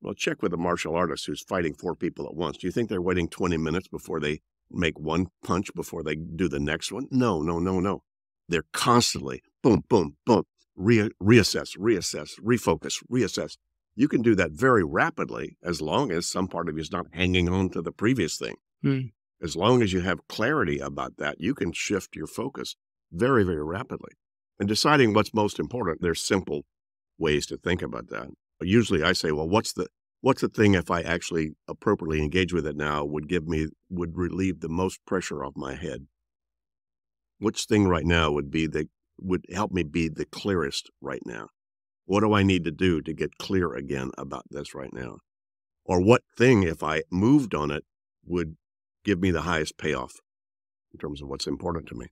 Well, check with a martial artist who's fighting four people at once. Do you think they're waiting 20 minutes before they make one punch before they do the next one? No, no, no, no. They're constantly boom, boom, boom, re- reassess, reassess, refocus, reassess. You can do that very rapidly as long as some part of you is not hanging on to the previous thing. Hmm. As long as you have clarity about that, you can shift your focus very, very rapidly. And deciding what's most important, there's simple ways to think about that. Usually I say, well, what's the what's the thing if I actually appropriately engage with it now would give me would relieve the most pressure off my head? Which thing right now would be the would help me be the clearest right now? What do I need to do to get clear again about this right now? Or what thing, if I moved on it, would give me the highest payoff in terms of what's important to me?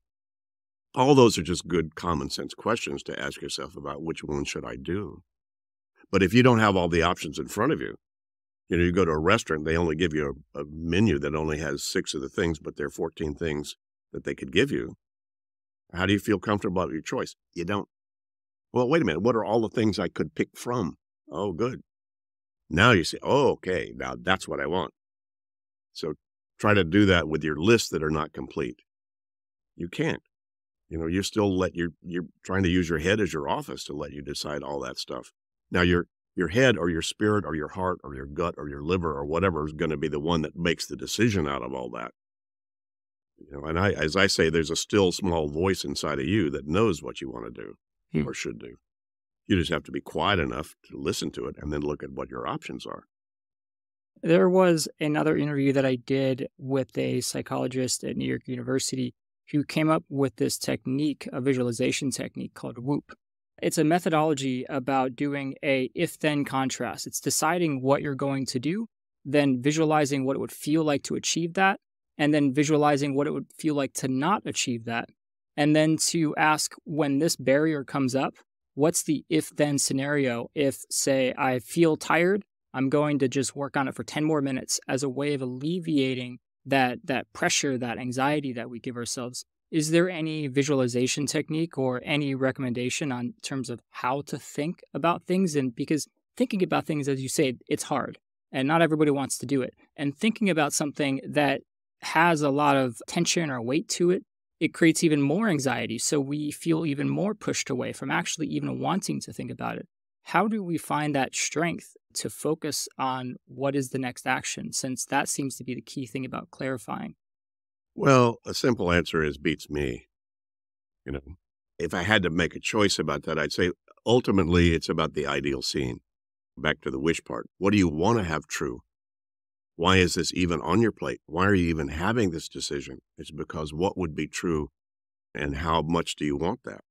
All those are just good common sense questions to ask yourself about which one should I do. But if you don't have all the options in front of you, you know, you go to a restaurant, they only give you a, a menu that only has six of the things, but there are 14 things that they could give you. How do you feel comfortable about your choice? You don't. Well, wait a minute. What are all the things I could pick from? Oh, good. Now you say, oh, okay, now that's what I want. So try to do that with your lists that are not complete. You can't. You know, you're still let your you're trying to use your head as your office to let you decide all that stuff. Now your your head or your spirit or your heart or your gut or your liver or whatever is going to be the one that makes the decision out of all that. You know, and I, as I say, there's a still small voice inside of you that knows what you want to do Hmm. or should do. You just have to be quiet enough to listen to it and then look at what your options are. There was another interview that I did with a psychologist at New York University who came up with this technique, a visualization technique called WOOP. It's a methodology about doing a if then contrast. It's deciding what you're going to do, then visualizing what it would feel like to achieve that, and then visualizing what it would feel like to not achieve that. And then to ask when this barrier comes up, what's the if then scenario? If, say, I feel tired, I'm going to just work on it for 10 more minutes as a way of alleviating that that pressure, that anxiety that we give ourselves. Is there any visualization technique or any recommendation on terms of how to think about things? And because thinking about things, as you say, it's hard and not everybody wants to do it. And thinking about something that has a lot of tension or weight to it, it creates even more anxiety. So we feel even more pushed away from actually even wanting to think about it. How do we find that strength to focus on what is the next action, since that seems to be the key thing about clarifying? Well, a simple answer is beats me. You know, if I had to make a choice about that, I'd say ultimately it's about the ideal scene. Back to the wish part. What do you want to have true? Why is this even on your plate? Why are you even having this decision? It's because what would be true and how much do you want that?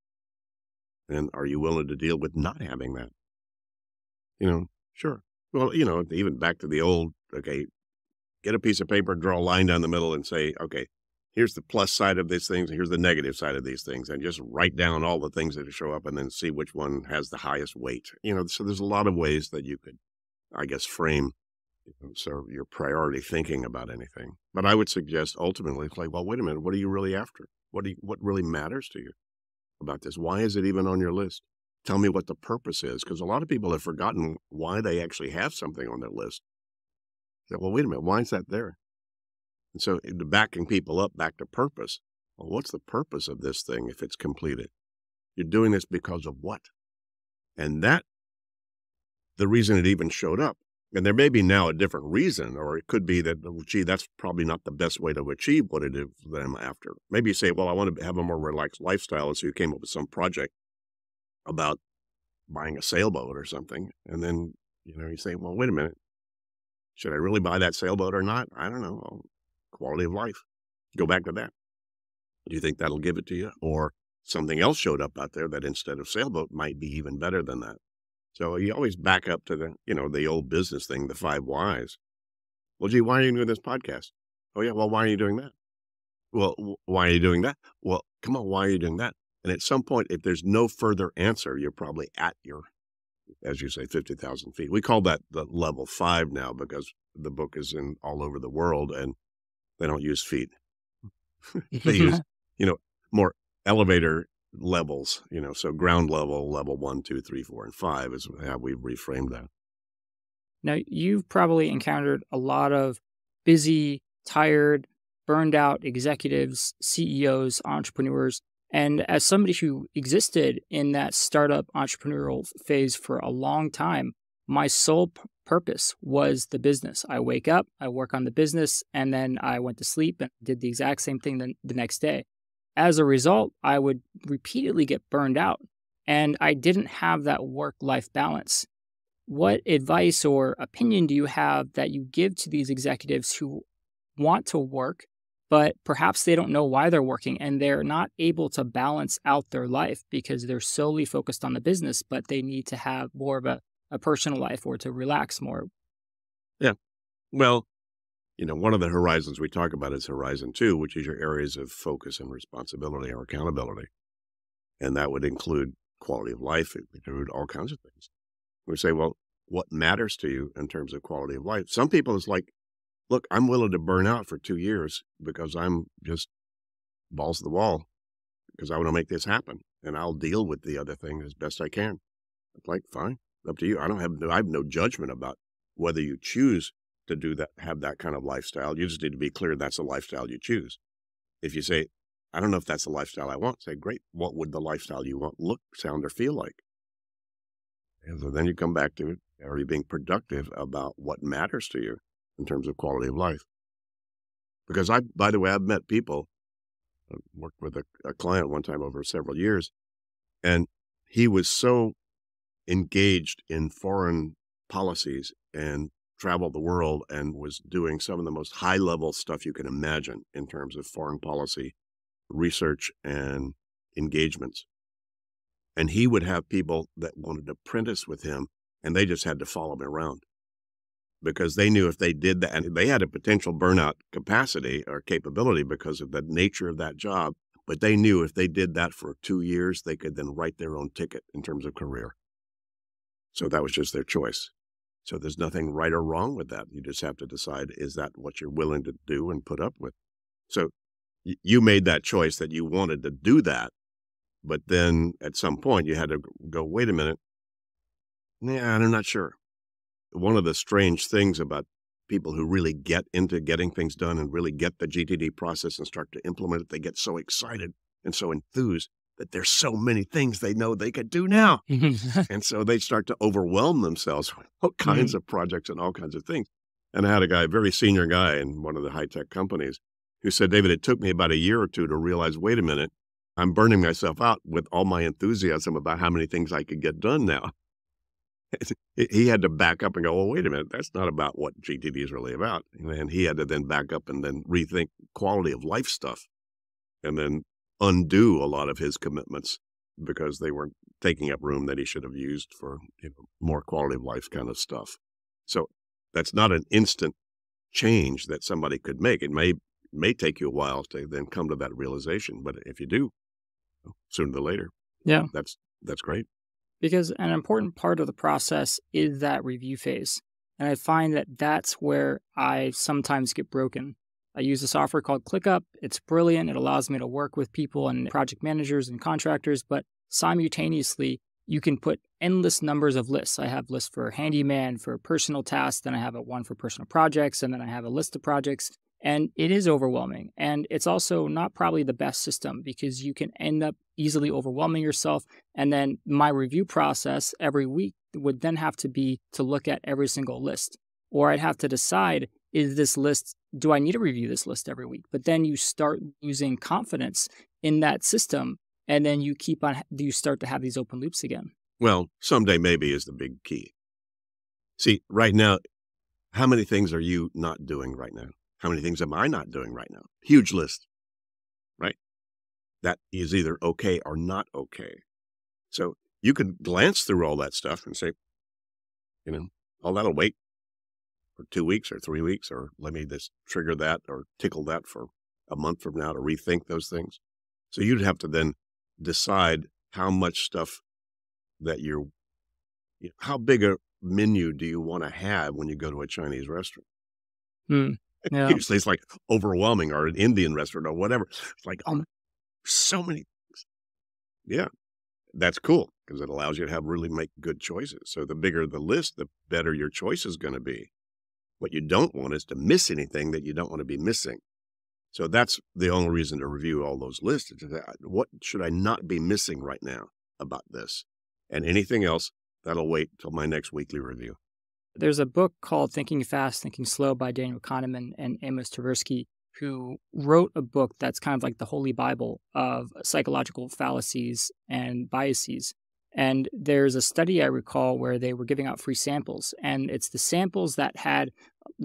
And are you willing to deal with not having that? You know, sure. Well, you know, even back to the old, okay, get a piece of paper, draw a line down the middle and say, okay, here's the plus side of these things, here's the negative side of these things, and just write down all the things that show up and then see which one has the highest weight. You know, so there's a lot of ways that you could, I guess, frame you know, so your priority thinking about anything. But I would suggest ultimately, it's like, well, wait a minute, what are you really after? What do you, what really matters to you about this? Why is it even on your list? Tell me what the purpose is, because a lot of people have forgotten why they actually have something on their list. Say, well, wait a minute, why is that there? And so eh, backing people up back to purpose. Well, what's the purpose of this thing if it's completed? You're doing this because of what? And that, the reason it even showed up And there may be now a different reason, or it could be that, oh, gee, that's probably not the best way to achieve what it is that I'm after. Maybe you say, well, I want to have a more relaxed lifestyle. And so you came up with some project about buying a sailboat or something. And then, you know, you say, well, wait a minute. Should I really buy that sailboat or not? I don't know. Well, quality of life. Go back to that. Do you think that'll give it to you? Or something else showed up out there that instead of sailboat might be even better than that. So you always back up to the, you know, the old business thing, the five whys. Well, gee, why are you doing this podcast? Oh, yeah. Well, why are you doing that? Well, why are you doing that? Well, come on, why are you doing that? And at some point, if there's no further answer, you're probably at your, as you say, 50,000 feet. We call that the level five now because the book is in all over the world and they don't use feet. they use, you know, more elevator levels, you know, so ground level, level one, two, three, four, and five is how we reframed that. Now, you've probably encountered a lot of busy, tired, burned out executives, CEOs, entrepreneurs. And as somebody who existed in that startup entrepreneurial phase for a long time, my sole p- purpose was the business. I wake up, I work on the business, and then I went to sleep and did the exact same thing the, the next day. As a result, I would repeatedly get burned out and I didn't have that work life balance. What advice or opinion do you have that you give to these executives who want to work, but perhaps they don't know why they're working and they're not able to balance out their life because they're solely focused on the business, but they need to have more of a, a personal life or to relax more? Yeah. Well, you know, one of the horizons we talk about is Horizon Two, which is your areas of focus and responsibility or accountability. And that would include quality of life, it would include all kinds of things. We say, well, what matters to you in terms of quality of life? Some people is like, look, I'm willing to burn out for two years because I'm just balls to the wall because I want to make this happen and I'll deal with the other thing as best I can. It's like, fine, up to you. I don't have, I have no judgment about whether you choose to do that, have that kind of lifestyle. You just need to be clear that's the lifestyle you choose. If you say, I don't know if that's the lifestyle I want, say, great, what would the lifestyle you want look, sound, or feel like? And so then you come back to. Are you being productive about what matters to you in terms of quality of life? Because I, by the way, I've met people, I worked with a, a client one time over several years, and he was so engaged in foreign policies and traveled the world and was doing some of the most high level stuff you can imagine in terms of foreign policy research and engagements. And he would have people that wanted to apprentice with him and they just had to follow him around because they knew if they did that and they had a potential burnout capacity or capability because of the nature of that job. But they knew if they did that for two years, they could then write their own ticket in terms of career. So that was just their choice. So there's nothing right or wrong with that. You just have to decide is that what you're willing to do and put up with? So you made that choice that you wanted to do that. But then at some point you had to go, wait a minute. Yeah, I'm not sure. One of the strange things about people who really get into getting things done and really get the GTD process and start to implement it, they get so excited and so enthused that there's so many things they know they could do now. and so they start to overwhelm themselves with all kinds mm-hmm. of projects and all kinds of things. And I had a guy, a very senior guy in one of the high tech companies, who said, David, it took me about a year or two to realize, wait a minute, I'm burning myself out with all my enthusiasm about how many things I could get done now. he had to back up and go, well, wait a minute, that's not about what GTD is really about. And he had to then back up and then rethink quality of life stuff. And then undo a lot of his commitments because they weren't taking up room that he should have used for you know, more quality of life kind of stuff. So that's not an instant change that somebody could make. It may may take you a while to then come to that realization, but if you do, sooner than later, yeah, that's that's great. Because an important part of the process is that review phase, and I find that that's where I sometimes get broken. I use a software called ClickUp. It's brilliant. It allows me to work with people and project managers and contractors, but simultaneously, you can put endless numbers of lists. I have lists for handyman, for personal tasks, then I have a one for personal projects, and then I have a list of projects. And it is overwhelming. And it's also not probably the best system because you can end up easily overwhelming yourself. And then my review process every week would then have to be to look at every single list or I'd have to decide is this list, do I need to review this list every week? But then you start losing confidence in that system. And then you keep on, do you start to have these open loops again. Well, someday maybe is the big key. See, right now, how many things are you not doing right now? How many things am I not doing right now? Huge list, right? That is either okay or not okay. So you could glance through all that stuff and say, you know, all that'll wait for two weeks or three weeks, or let me just trigger that or tickle that for a month from now to rethink those things. So you'd have to then decide how much stuff that you're, you know, how big a menu do you want to have when you go to a Chinese restaurant? Hmm. Yeah. Usually it's like overwhelming or an Indian restaurant or whatever. It's like, oh, so many things. Yeah, that's cool because it allows you to have really make good choices. So the bigger the list, the better your choice is going to be. What you don't want is to miss anything that you don't want to be missing. So that's the only reason to review all those lists. Is that what should I not be missing right now about this? And anything else, that'll wait till my next weekly review. There's a book called Thinking Fast, Thinking Slow by Daniel Kahneman and Amos Tversky, who wrote a book that's kind of like the holy Bible of psychological fallacies and biases. And there's a study I recall where they were giving out free samples, and it's the samples that had,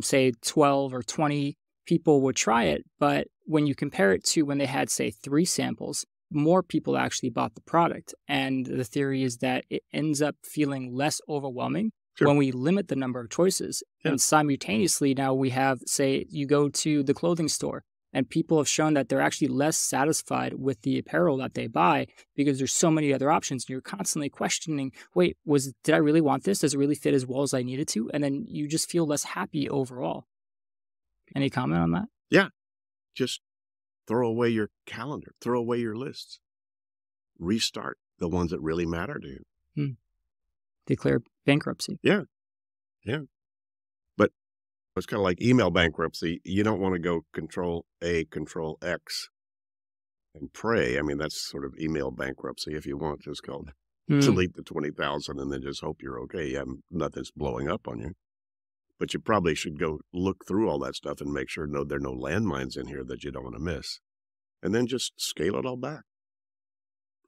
say, 12 or 20 people would try it. But when you compare it to when they had, say, three samples, more people actually bought the product. And the theory is that it ends up feeling less overwhelming sure. when we limit the number of choices. Yeah. And simultaneously, now we have, say, you go to the clothing store and people have shown that they're actually less satisfied with the apparel that they buy because there's so many other options and you're constantly questioning wait was did i really want this does it really fit as well as i needed to and then you just feel less happy overall any comment on that yeah just throw away your calendar throw away your lists restart the ones that really matter to you hmm. Declare bankruptcy yeah yeah But it's kind of like email bankruptcy. You don't want to go control A, control X and pray. I mean, that's sort of email bankruptcy if you want, just go mm. delete the 20,000 and then just hope you're okay. Have nothing's blowing up on you. But you probably should go look through all that stuff and make sure no, there are no landmines in here that you don't want to miss. And then just scale it all back.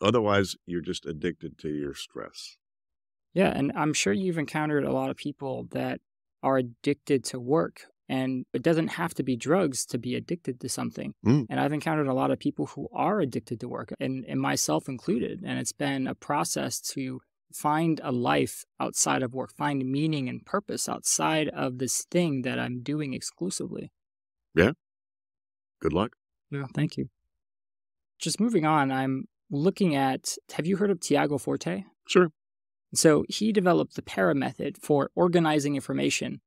Otherwise, you're just addicted to your stress. Yeah. And I'm sure you've encountered a lot of people that are addicted to work. And it doesn't have to be drugs to be addicted to something. Mm. And I've encountered a lot of people who are addicted to work, and, and myself included. And it's been a process to find a life outside of work, find meaning and purpose outside of this thing that I'm doing exclusively. Yeah. Good luck. Yeah, thank you. Just moving on, I'm looking at have you heard of Tiago Forte? Sure. So he developed the para method for organizing information.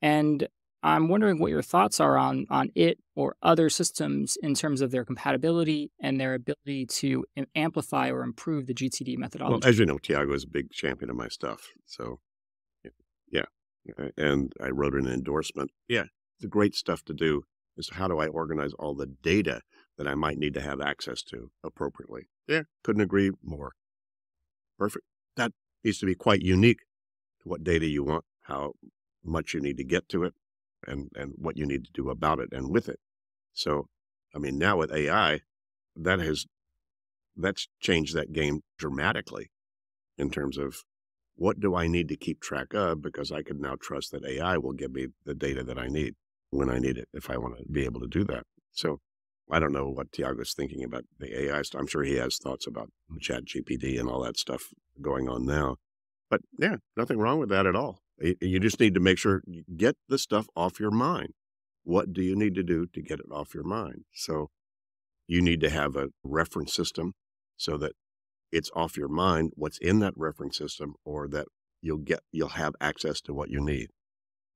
And I'm wondering what your thoughts are on, on it or other systems in terms of their compatibility and their ability to amplify or improve the GTD methodology. Well, as you know, Tiago is a big champion of my stuff. So, yeah. And I wrote an endorsement. Yeah, the great stuff to do is how do I organize all the data that I might need to have access to appropriately? Yeah, couldn't agree more. Perfect. That needs to be quite unique to what data you want, how much you need to get to it, and, and what you need to do about it and with it. So, I mean, now with AI, that has that's changed that game dramatically in terms of what do I need to keep track of because I can now trust that AI will give me the data that I need when I need it if I want to be able to do that. So I don't know what Tiago's thinking about the AI stuff. I'm sure he has thoughts about Chat GPT and all that stuff going on now. But yeah, nothing wrong with that at all. You just need to make sure you get the stuff off your mind. What do you need to do to get it off your mind? So you need to have a reference system so that it's off your mind what's in that reference system or that you'll get you'll have access to what you need.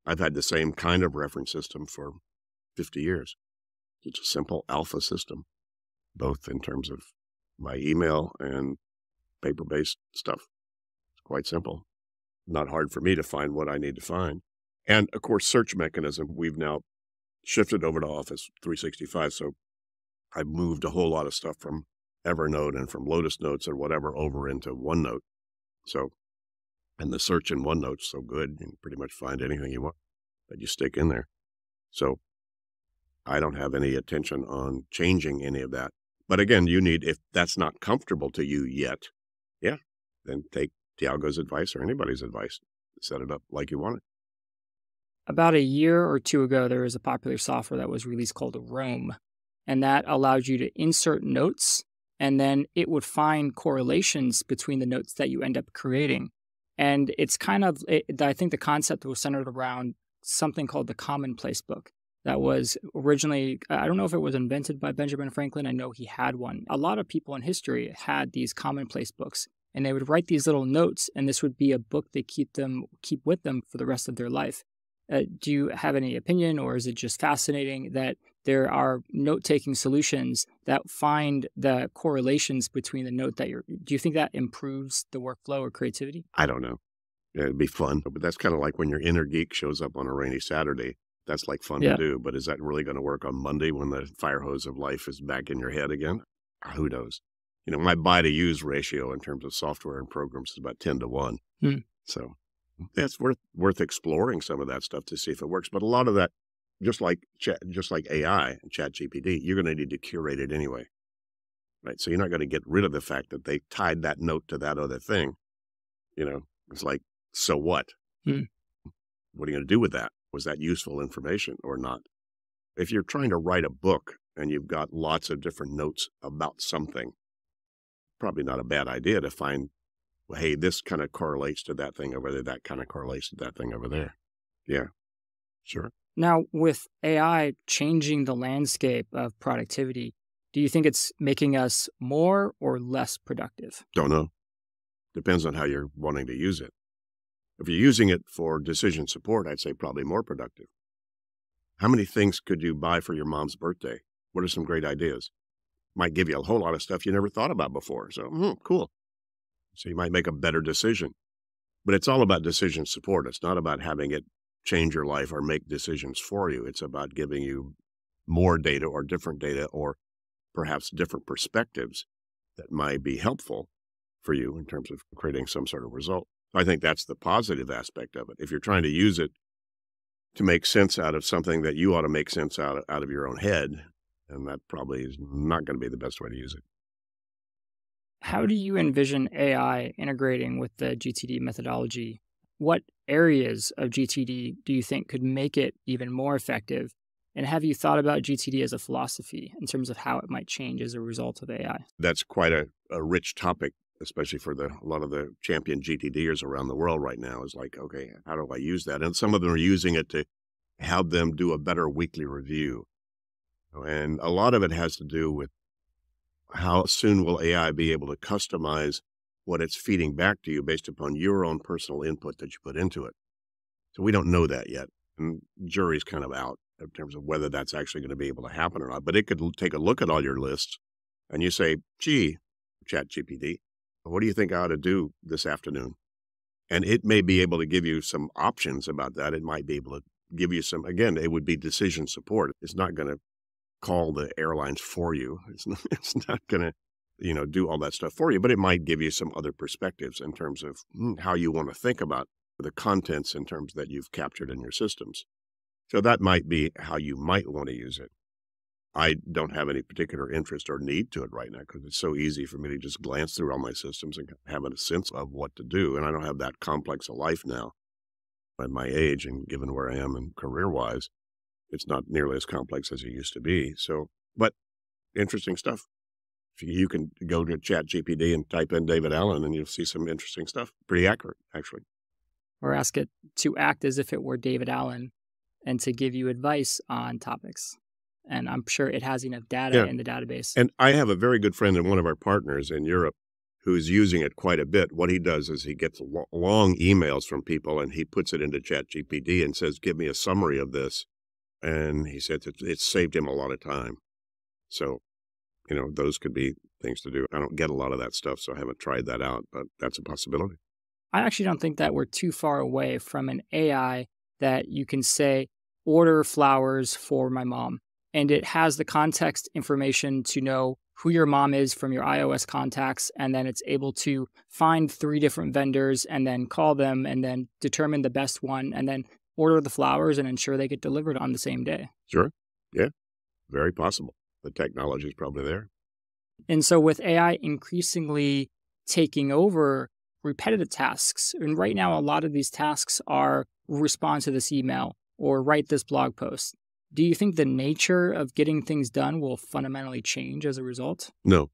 I've had the same kind of reference system for 50 years. It's a simple alpha system, both in terms of my email and paper based stuff. It's quite simple. Not hard for me to find what I need to find. And of course, search mechanism, we've now shifted over to Office 365. So I've moved a whole lot of stuff from Evernote and from Lotus Notes or whatever over into OneNote. So, and the search in OneNote's so good, you can pretty much find anything you want. that you stick in there. So I don't have any attention on changing any of that. But again, you need, if that's not comfortable to you yet, yeah, then take Tiago's advice or anybody's advice. Set it up like you want it. About a year or two ago, there was a popular software that was released called Roam, and that allowed you to insert notes, and then it would find correlations between the notes that you end up creating. And it's kind of, it, I think the concept was centered around something called the commonplace book that was originally, I don't know if it was invented by Benjamin Franklin. I know he had one. A lot of people in history had these commonplace books and they would write these little notes and this would be a book they keep them keep with them for the rest of their life uh, do you have any opinion or is it just fascinating that there are note-taking solutions that find the correlations between the note that you're do you think that improves the workflow or creativity i don't know it'd be fun but that's kind of like when your inner geek shows up on a rainy saturday that's like fun yeah. to do but is that really going to work on monday when the fire hose of life is back in your head again who knows you know, my buy to use ratio in terms of software and programs is about 10 to 1. Hmm. So it's worth worth exploring some of that stuff to see if it works. But a lot of that, just like chat, just like AI and Chat GPT, you're going to need to curate it anyway, right? So you're not going to get rid of the fact that they tied that note to that other thing. You know, it's like, so what? Hmm. What are you going to do with that? Was that useful information or not? If you're trying to write a book and you've got lots of different notes about something, probably not a bad idea to find, well, hey, this kind of correlates to that thing over there, that kind of correlates to that thing over there. Yeah, sure. Now, with AI changing the landscape of productivity, do you think it's making us more or less productive? Don't know. Depends on how you're wanting to use it. If you're using it for decision support, I'd say probably more productive. How many things could you buy for your mom's birthday? What are some great ideas? might give you a whole lot of stuff you never thought about before. So, mm, cool. So you might make a better decision. But it's all about decision support. It's not about having it change your life or make decisions for you. It's about giving you more data or different data or perhaps different perspectives that might be helpful for you in terms of creating some sort of result. I think that's the positive aspect of it. If you're trying to use it to make sense out of something that you ought to make sense out of, out of your own head, and that probably is not going to be the best way to use it. How do you envision AI integrating with the GTD methodology? What areas of GTD do you think could make it even more effective? And have you thought about GTD as a philosophy in terms of how it might change as a result of AI? That's quite a, a rich topic, especially for the a lot of the champion GTDers around the world right now. Is like, okay, how do I use that? And some of them are using it to have them do a better weekly review and a lot of it has to do with how soon will AI be able to customize what it's feeding back to you based upon your own personal input that you put into it. So we don't know that yet. And jury's kind of out in terms of whether that's actually going to be able to happen or not. But it could take a look at all your lists and you say, gee, Chat GPT, what do you think I ought to do this afternoon? And it may be able to give you some options about that. It might be able to give you some, again, it would be decision support. It's not going to call the airlines for you. It's not, it's not going to, you know, do all that stuff for you, but it might give you some other perspectives in terms of hmm, how you want to think about the contents in terms that you've captured in your systems. So that might be how you might want to use it. I don't have any particular interest or need to it right now because it's so easy for me to just glance through all my systems and have a sense of what to do. And I don't have that complex a life now at my age and given where I am and career wise it's not nearly as complex as it used to be. So, but interesting stuff. You can go to Chat GPT and type in David Allen, and you'll see some interesting stuff. Pretty accurate, actually. Or ask it to act as if it were David Allen and to give you advice on topics. And I'm sure it has enough data yeah. in the database. And I have a very good friend and one of our partners in Europe who's using it quite a bit. What he does is he gets long emails from people and he puts it into Chat GPT and says, Give me a summary of this and he said that it saved him a lot of time. So, you know, those could be things to do. I don't get a lot of that stuff, so I haven't tried that out, but that's a possibility. I actually don't think that we're too far away from an AI that you can say, order flowers for my mom. And it has the context information to know who your mom is from your iOS contacts. And then it's able to find three different vendors and then call them and then determine the best one and then order the flowers and ensure they get delivered on the same day. Sure. Yeah. Very possible. The technology is probably there. And so, with AI increasingly taking over repetitive tasks, and right now, a lot of these tasks are respond to this email or write this blog post. Do you think the nature of getting things done will fundamentally change as a result? No.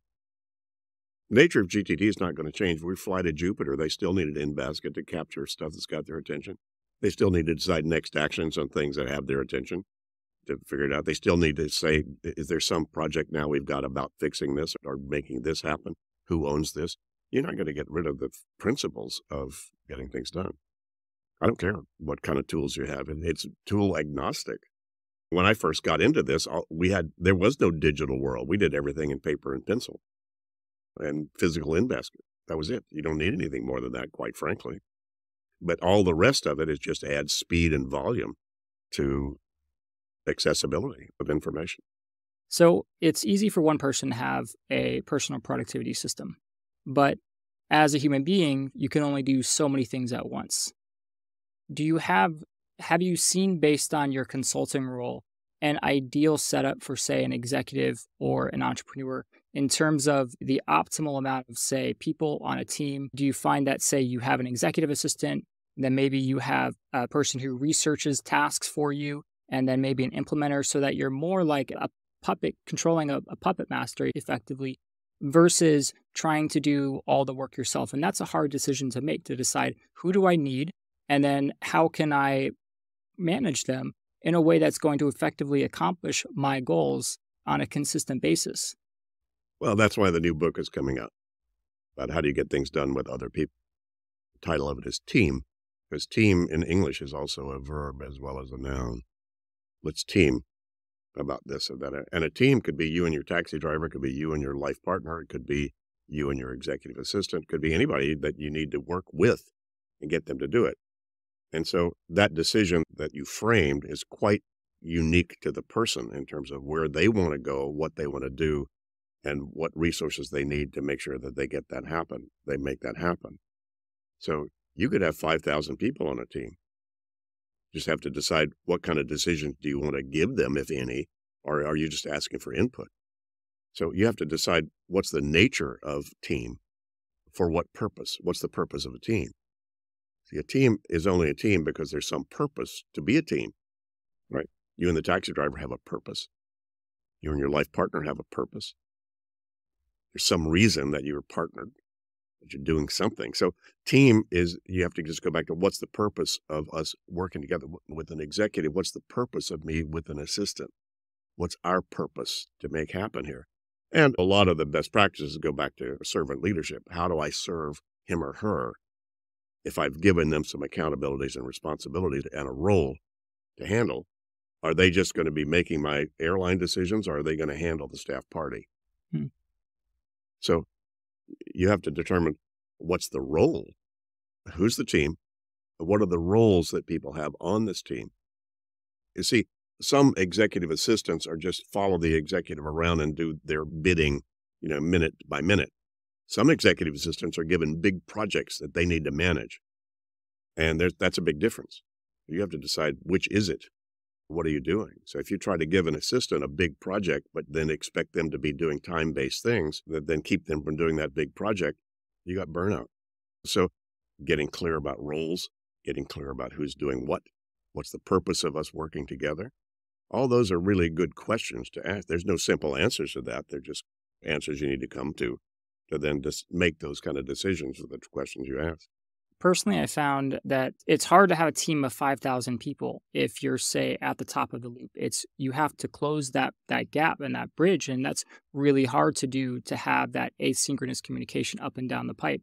Nature of GTD is not going to change. We fly to Jupiter. They still need an in basket to capture stuff that's got their attention. They still need to decide next actions on things that have their attention to figure it out. They still need to say, is there some project now we've got about fixing this or making this happen? Who owns this? You're not going to get rid of the principles of getting things done. I don't care what kind of tools you have. It's tool agnostic. When I first got into this, we had there was no digital world. We did everything in paper and pencil and physical in basket. That was it. You don't need anything more than that, quite frankly. But all the rest of it is just add speed and volume to accessibility of information. So it's easy for one person to have a personal productivity system, but as a human being, you can only do so many things at once. Do you have have you seen based on your consulting role an ideal setup for say an executive or an entrepreneur in terms of the optimal amount of say people on a team? Do you find that say you have an executive assistant, then maybe you have a person who researches tasks for you and then maybe an implementer so that you're more like a puppet controlling a, a puppet master effectively versus trying to do all the work yourself. And that's a hard decision to make to decide who do I need and then how can I manage them in a way that's going to effectively accomplish my goals on a consistent basis. Well, that's why the new book is coming out about how do you get things done with other people. The title of it is Team, because team in English is also a verb as well as a noun. Let's team about this or that. And a team could be you and your taxi driver, could be you and your life partner, it could be you and your executive assistant, could be anybody that you need to work with and get them to do it. And so that decision that you framed is quite unique to the person in terms of where they want to go, what they want to do, and what resources they need to make sure that they get that happen. They make that happen. So you could have 5,000 people on a team. Just have to decide what kind of decisions do you want to give them, if any, or are you just asking for input? So you have to decide what's the nature of team, for what purpose? What's the purpose of a team? See, a team is only a team because there's some purpose to be a team, right? You and the taxi driver have a purpose. You and your life partner have a purpose. There's some reason that you're partnered that you're doing something. So team is you have to just go back to what's the purpose of us working together with an executive? What's the purpose of me with an assistant? What's our purpose to make happen here? And a lot of the best practices go back to servant leadership. How do I serve him or her if I've given them some accountabilities and responsibilities and a role to handle? Are they just going to be making my airline decisions or are they going to handle the staff party? Hmm. So you have to determine what's the role, who's the team, what are the roles that people have on this team. You see, some executive assistants are just follow the executive around and do their bidding, you know, minute by minute. Some executive assistants are given big projects that they need to manage. And that's a big difference. You have to decide which is it what are you doing? So if you try to give an assistant a big project, but then expect them to be doing time based things that then keep them from doing that big project, you got burnout. So getting clear about roles, getting clear about who's doing what, what's the purpose of us working together. All those are really good questions to ask. There's no simple answers to that. They're just answers you need to come to to then just make those kind of decisions with the questions you ask. Personally, I found that it's hard to have a team of 5,000 people if you're say at the top of the loop. It's you have to close that that gap and that bridge and that's really hard to do to have that asynchronous communication up and down the pipe.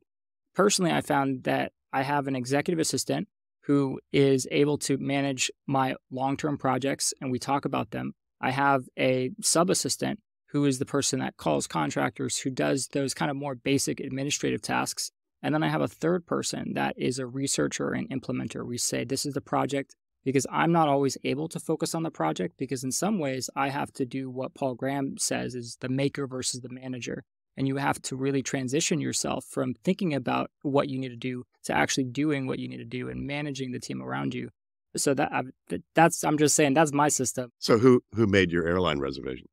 Personally, I found that I have an executive assistant who is able to manage my long-term projects and we talk about them. I have a sub assistant who is the person that calls contractors who does those kind of more basic administrative tasks and then I have a third person that is a researcher and implementer. We say, this is the project because I'm not always able to focus on the project because in some ways I have to do what Paul Graham says is the maker versus the manager. And you have to really transition yourself from thinking about what you need to do to actually doing what you need to do and managing the team around you. So that that's I'm just saying that's my system. So who who made your airline reservation?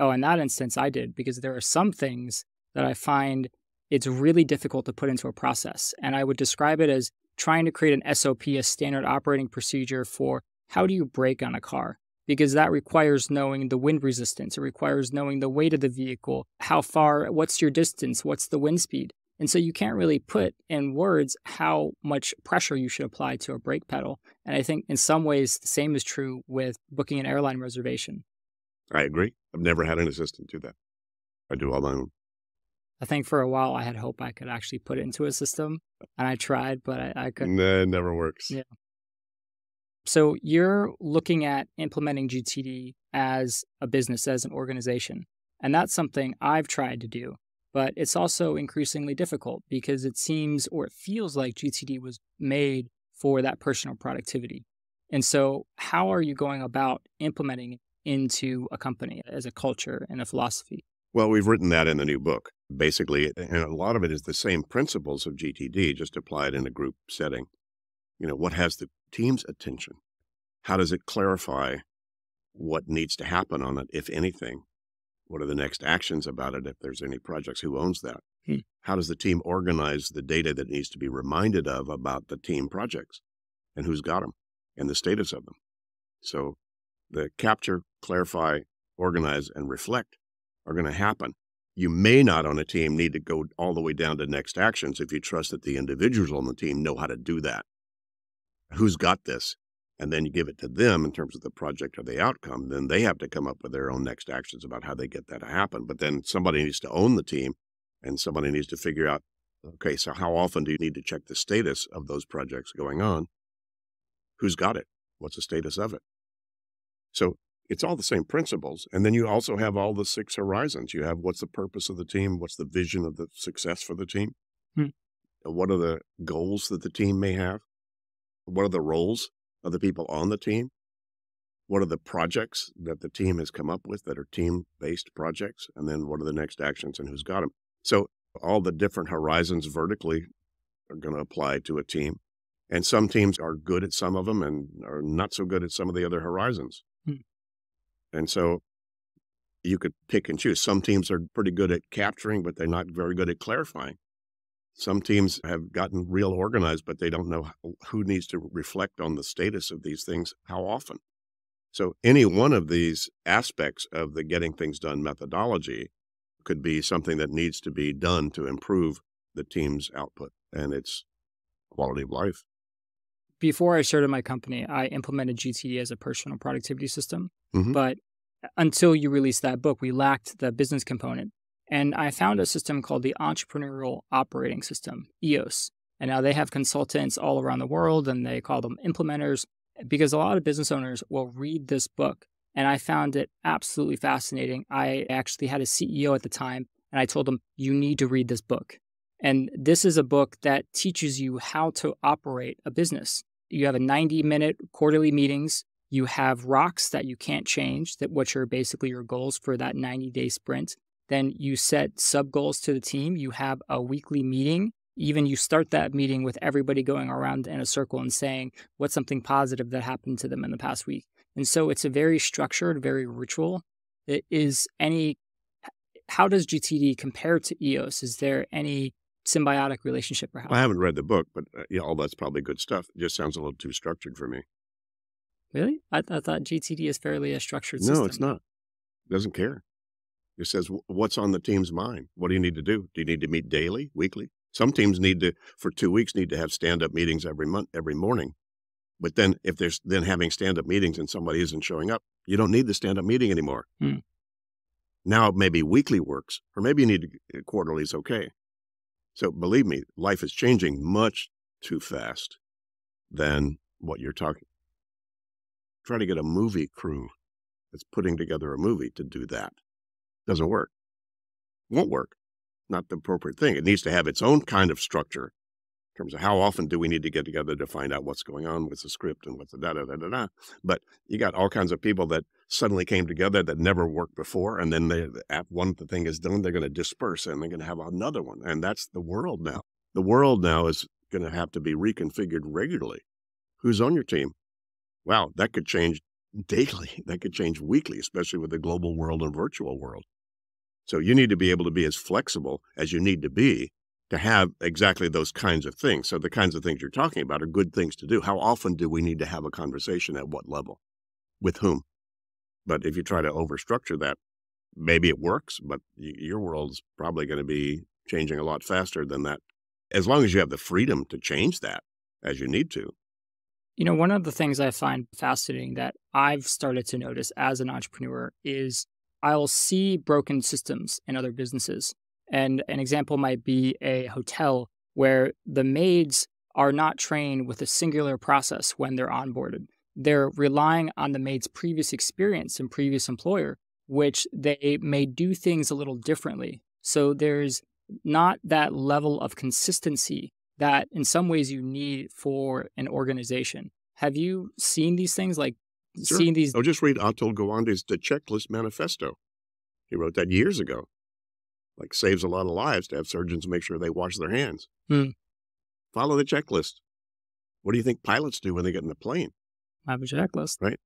Oh, in that instance, I did because there are some things that I find it's really difficult to put into a process, and I would describe it as trying to create an SOP, a standard operating procedure for how do you brake on a car because that requires knowing the wind resistance. It requires knowing the weight of the vehicle, how far, what's your distance, what's the wind speed. And so you can't really put in words how much pressure you should apply to a brake pedal. And I think in some ways, the same is true with booking an airline reservation. I agree. I've never had an assistant do that. I do all my own. I think for a while I had hope I could actually put it into a system, and I tried, but I, I couldn't. Nah, it never works. Yeah. So you're looking at implementing GTD as a business, as an organization. And that's something I've tried to do. But it's also increasingly difficult because it seems or it feels like GTD was made for that personal productivity. And so, how are you going about implementing it into a company as a culture and a philosophy? Well, we've written that in the new book. Basically, and a lot of it is the same principles of GTD, just applied in a group setting. You know, what has the team's attention? How does it clarify what needs to happen on it, if anything? What are the next actions about it if there's any projects? Who owns that? Hmm. How does the team organize the data that needs to be reminded of about the team projects and who's got them and the status of them? So the capture, clarify, organize, and reflect are going to happen. You may not on a team need to go all the way down to next actions if you trust that the individuals on the team know how to do that. Who's got this? and then you give it to them in terms of the project or the outcome, then they have to come up with their own next actions about how they get that to happen. But then somebody needs to own the team and somebody needs to figure out okay, so how often do you need to check the status of those projects going on? Who's got it? What's the status of it? So it's all the same principles. And then you also have all the six horizons. You have what's the purpose of the team? What's the vision of the success for the team? Hmm. What are the goals that the team may have? What are the roles of the people on the team? What are the projects that the team has come up with that are team based projects? And then what are the next actions and who's got them? So, all the different horizons vertically are going to apply to a team. And some teams are good at some of them and are not so good at some of the other horizons. And so you could pick and choose. Some teams are pretty good at capturing, but they're not very good at clarifying. Some teams have gotten real organized, but they don't know who needs to reflect on the status of these things how often. So, any one of these aspects of the getting things done methodology could be something that needs to be done to improve the team's output and its quality of life. Before I started my company, I implemented GTD as a personal productivity system. Mm-hmm. But until you released that book, we lacked the business component. And I found a system called the Entrepreneurial Operating System, EOS. And now they have consultants all around the world and they call them implementers because a lot of business owners will read this book. And I found it absolutely fascinating. I actually had a CEO at the time and I told him, You need to read this book. And this is a book that teaches you how to operate a business. You have a 90 minute quarterly meetings. You have rocks that you can't change, that which are basically your goals for that 90 day sprint. Then you set sub goals to the team. You have a weekly meeting. Even you start that meeting with everybody going around in a circle and saying what's something positive that happened to them in the past week. And so it's a very structured, very ritual. It is any, how does GTD compare to EOS? Is there any symbiotic relationship perhaps? I haven't read the book, but uh, yeah, all that's probably good stuff. It just sounds a little too structured for me. Really? I, I thought GTD is fairly a structured system. No, it's not. It doesn't care. It says, what's on the team's mind? What do you need to do? Do you need to meet daily, weekly? Some teams need to, for two weeks, need to have stand up meetings every month, every morning. But then if there's then having stand up meetings and somebody isn't showing up, you don't need the stand up meeting anymore. Hmm. Now maybe weekly works, or maybe you need to, uh, quarterly is okay. So believe me, life is changing much too fast than what you're talking. Try to get a movie crew that's putting together a movie to do that. Doesn't work. Won't work. Not the appropriate thing. It needs to have its own kind of structure in terms of how often do we need to get together to find out what's going on with the script and what's the da da da da da. But you got all kinds of people that suddenly came together that never worked before, and then they, at one the thing is done, they're going to disperse and they're going to have another one, and that's the world now. The world now is going to have to be reconfigured regularly. Who's on your team? Wow, that could change daily. That could change weekly, especially with the global world and virtual world. So you need to be able to be as flexible as you need to be to have exactly those kinds of things. So the kinds of things you're talking about are good things to do. How often do we need to have a conversation at what level? With whom? But if you try to overstructure that, maybe it works, but your world's probably going to be changing a lot faster than that. As long as you have the freedom to change that as you need to. You know, one of the things I find fascinating that I've started to notice as an entrepreneur is I'll see broken systems in other businesses. And an example might be a hotel where the maids are not trained with a singular process when they're onboarded. They're relying on the maid's previous experience and previous employer, which they may do things a little differently. So there's not that level of consistency that in some ways you need for an organization. Have you seen these things like sure. seen these? Oh, just read Atul Gawande's The Checklist Manifesto. He wrote that years ago. Like saves a lot of lives to have surgeons make sure they wash their hands. Hmm. Follow the checklist. What do you think pilots do when they get in the plane? Have a checklist. Right.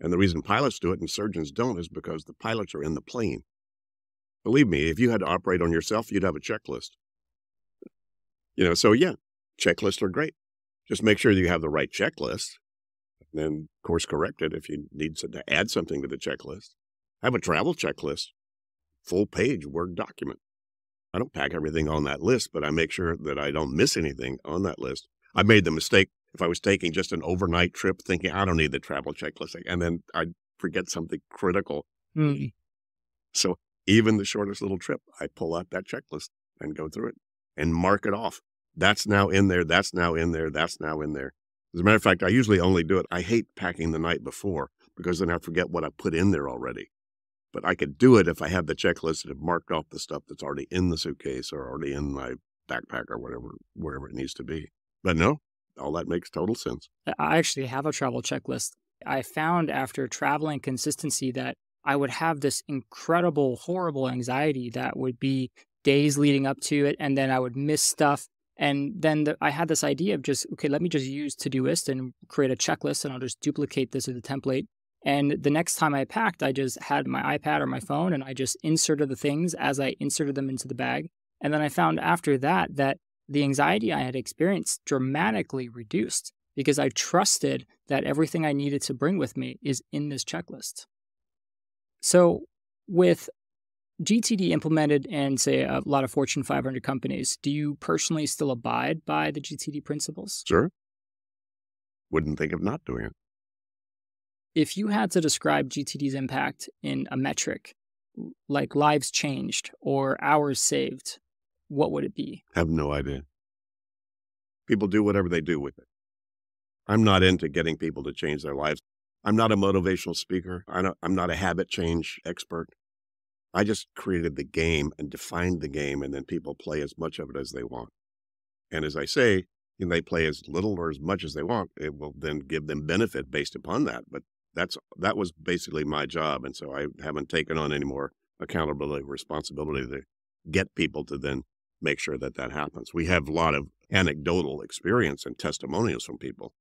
And the reason pilots do it and surgeons don't is because the pilots are in the plane. Believe me, if you had to operate on yourself, you'd have a checklist. You know, so yeah, checklists are great. Just make sure you have the right checklist, and then course correct it if you need to add something to the checklist. I have a travel checklist, full page Word document. I don't pack everything on that list, but I make sure that I don't miss anything on that list. I made the mistake if I was taking just an overnight trip thinking I don't need the travel checklist, and then I'd forget something critical. Mm. So even the shortest little trip, I pull out that checklist and go through it and mark it off. That's now in there. That's now in there. That's now in there. As a matter of fact, I usually only do it. I hate packing the night before because then I forget what I put in there already. But I could do it if I have the checklist and have marked off the stuff that's already in the suitcase or already in my backpack or whatever, wherever it needs to be. But no, all that makes total sense. I actually have a travel checklist. I found after traveling consistency that I would have this incredible, horrible anxiety that would be days leading up to it. And then I would miss stuff. And then the, I had this idea of just, okay, let me just use Todoist and create a checklist and I'll just duplicate this as a template. And the next time I packed, I just had my iPad or my phone and I just inserted the things as I inserted them into the bag. And then I found after that that the anxiety I had experienced dramatically reduced because I trusted that everything I needed to bring with me is in this checklist. So, with GTD implemented in, say, a lot of Fortune 500 companies, do you personally still abide by the GTD principles? Sure. Wouldn't think of not doing it. If you had to describe GTD's impact in a metric, like lives changed or hours saved, what would it be? Have no idea. People do whatever they do with it. I'm not into getting people to change their lives. I'm not a motivational speaker. I am not a habit change expert. I just created the game and defined the game, and then people play as much of it as they want. And as I say, and they play as little or as much as they want, it will then give them benefit based upon that. But that's that was basically my job, and so I haven't taken on any more accountability, responsibility to get people to then make sure that that happens. We have a lot of anecdotal experience and testimonials from people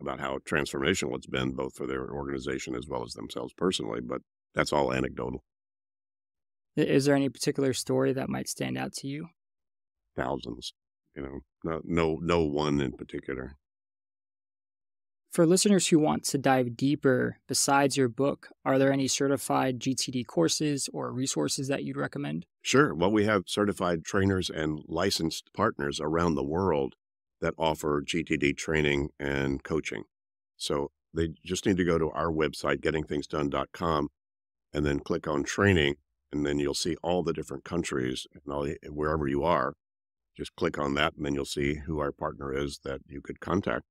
about how transformational it's been, both for their organization as well as themselves personally. But that's all anecdotal. Is there any particular story that might stand out to you? Thousands, you know, no, no, no one in particular. For listeners who want to dive deeper besides your book, are there any certified GTD courses or resources that you'd recommend? Sure. Well, we have certified trainers and licensed partners around the world that offer GTD training and coaching. So they just need to go to our website, gettingthingsdone.com, and then click on training. And then you'll see all the different countries and all, wherever you are. Just click on that, and then you'll see who our partner is that you could contact.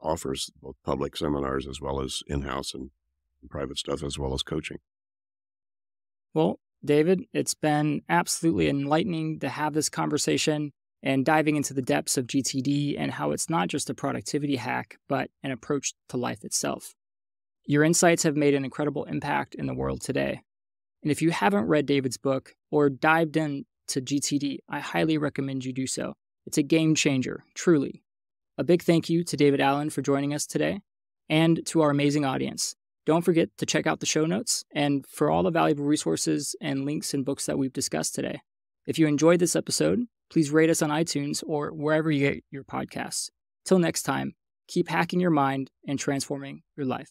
Offers both public seminars as well as in house and private stuff, as well as coaching. Well, David, it's been absolutely enlightening to have this conversation and diving into the depths of GTD and how it's not just a productivity hack, but an approach to life itself. Your insights have made an incredible impact in the world today. And if you haven't read David's book or dived into GTD, I highly recommend you do so. It's a game changer, truly. A big thank you to David Allen for joining us today. and to our amazing audience. Don't forget to check out the show notes and for all the valuable resources and links and books that we've discussed today. If you enjoyed this episode, please rate us on iTunes or wherever you get your podcasts. Till next time, keep hacking your mind and transforming your life.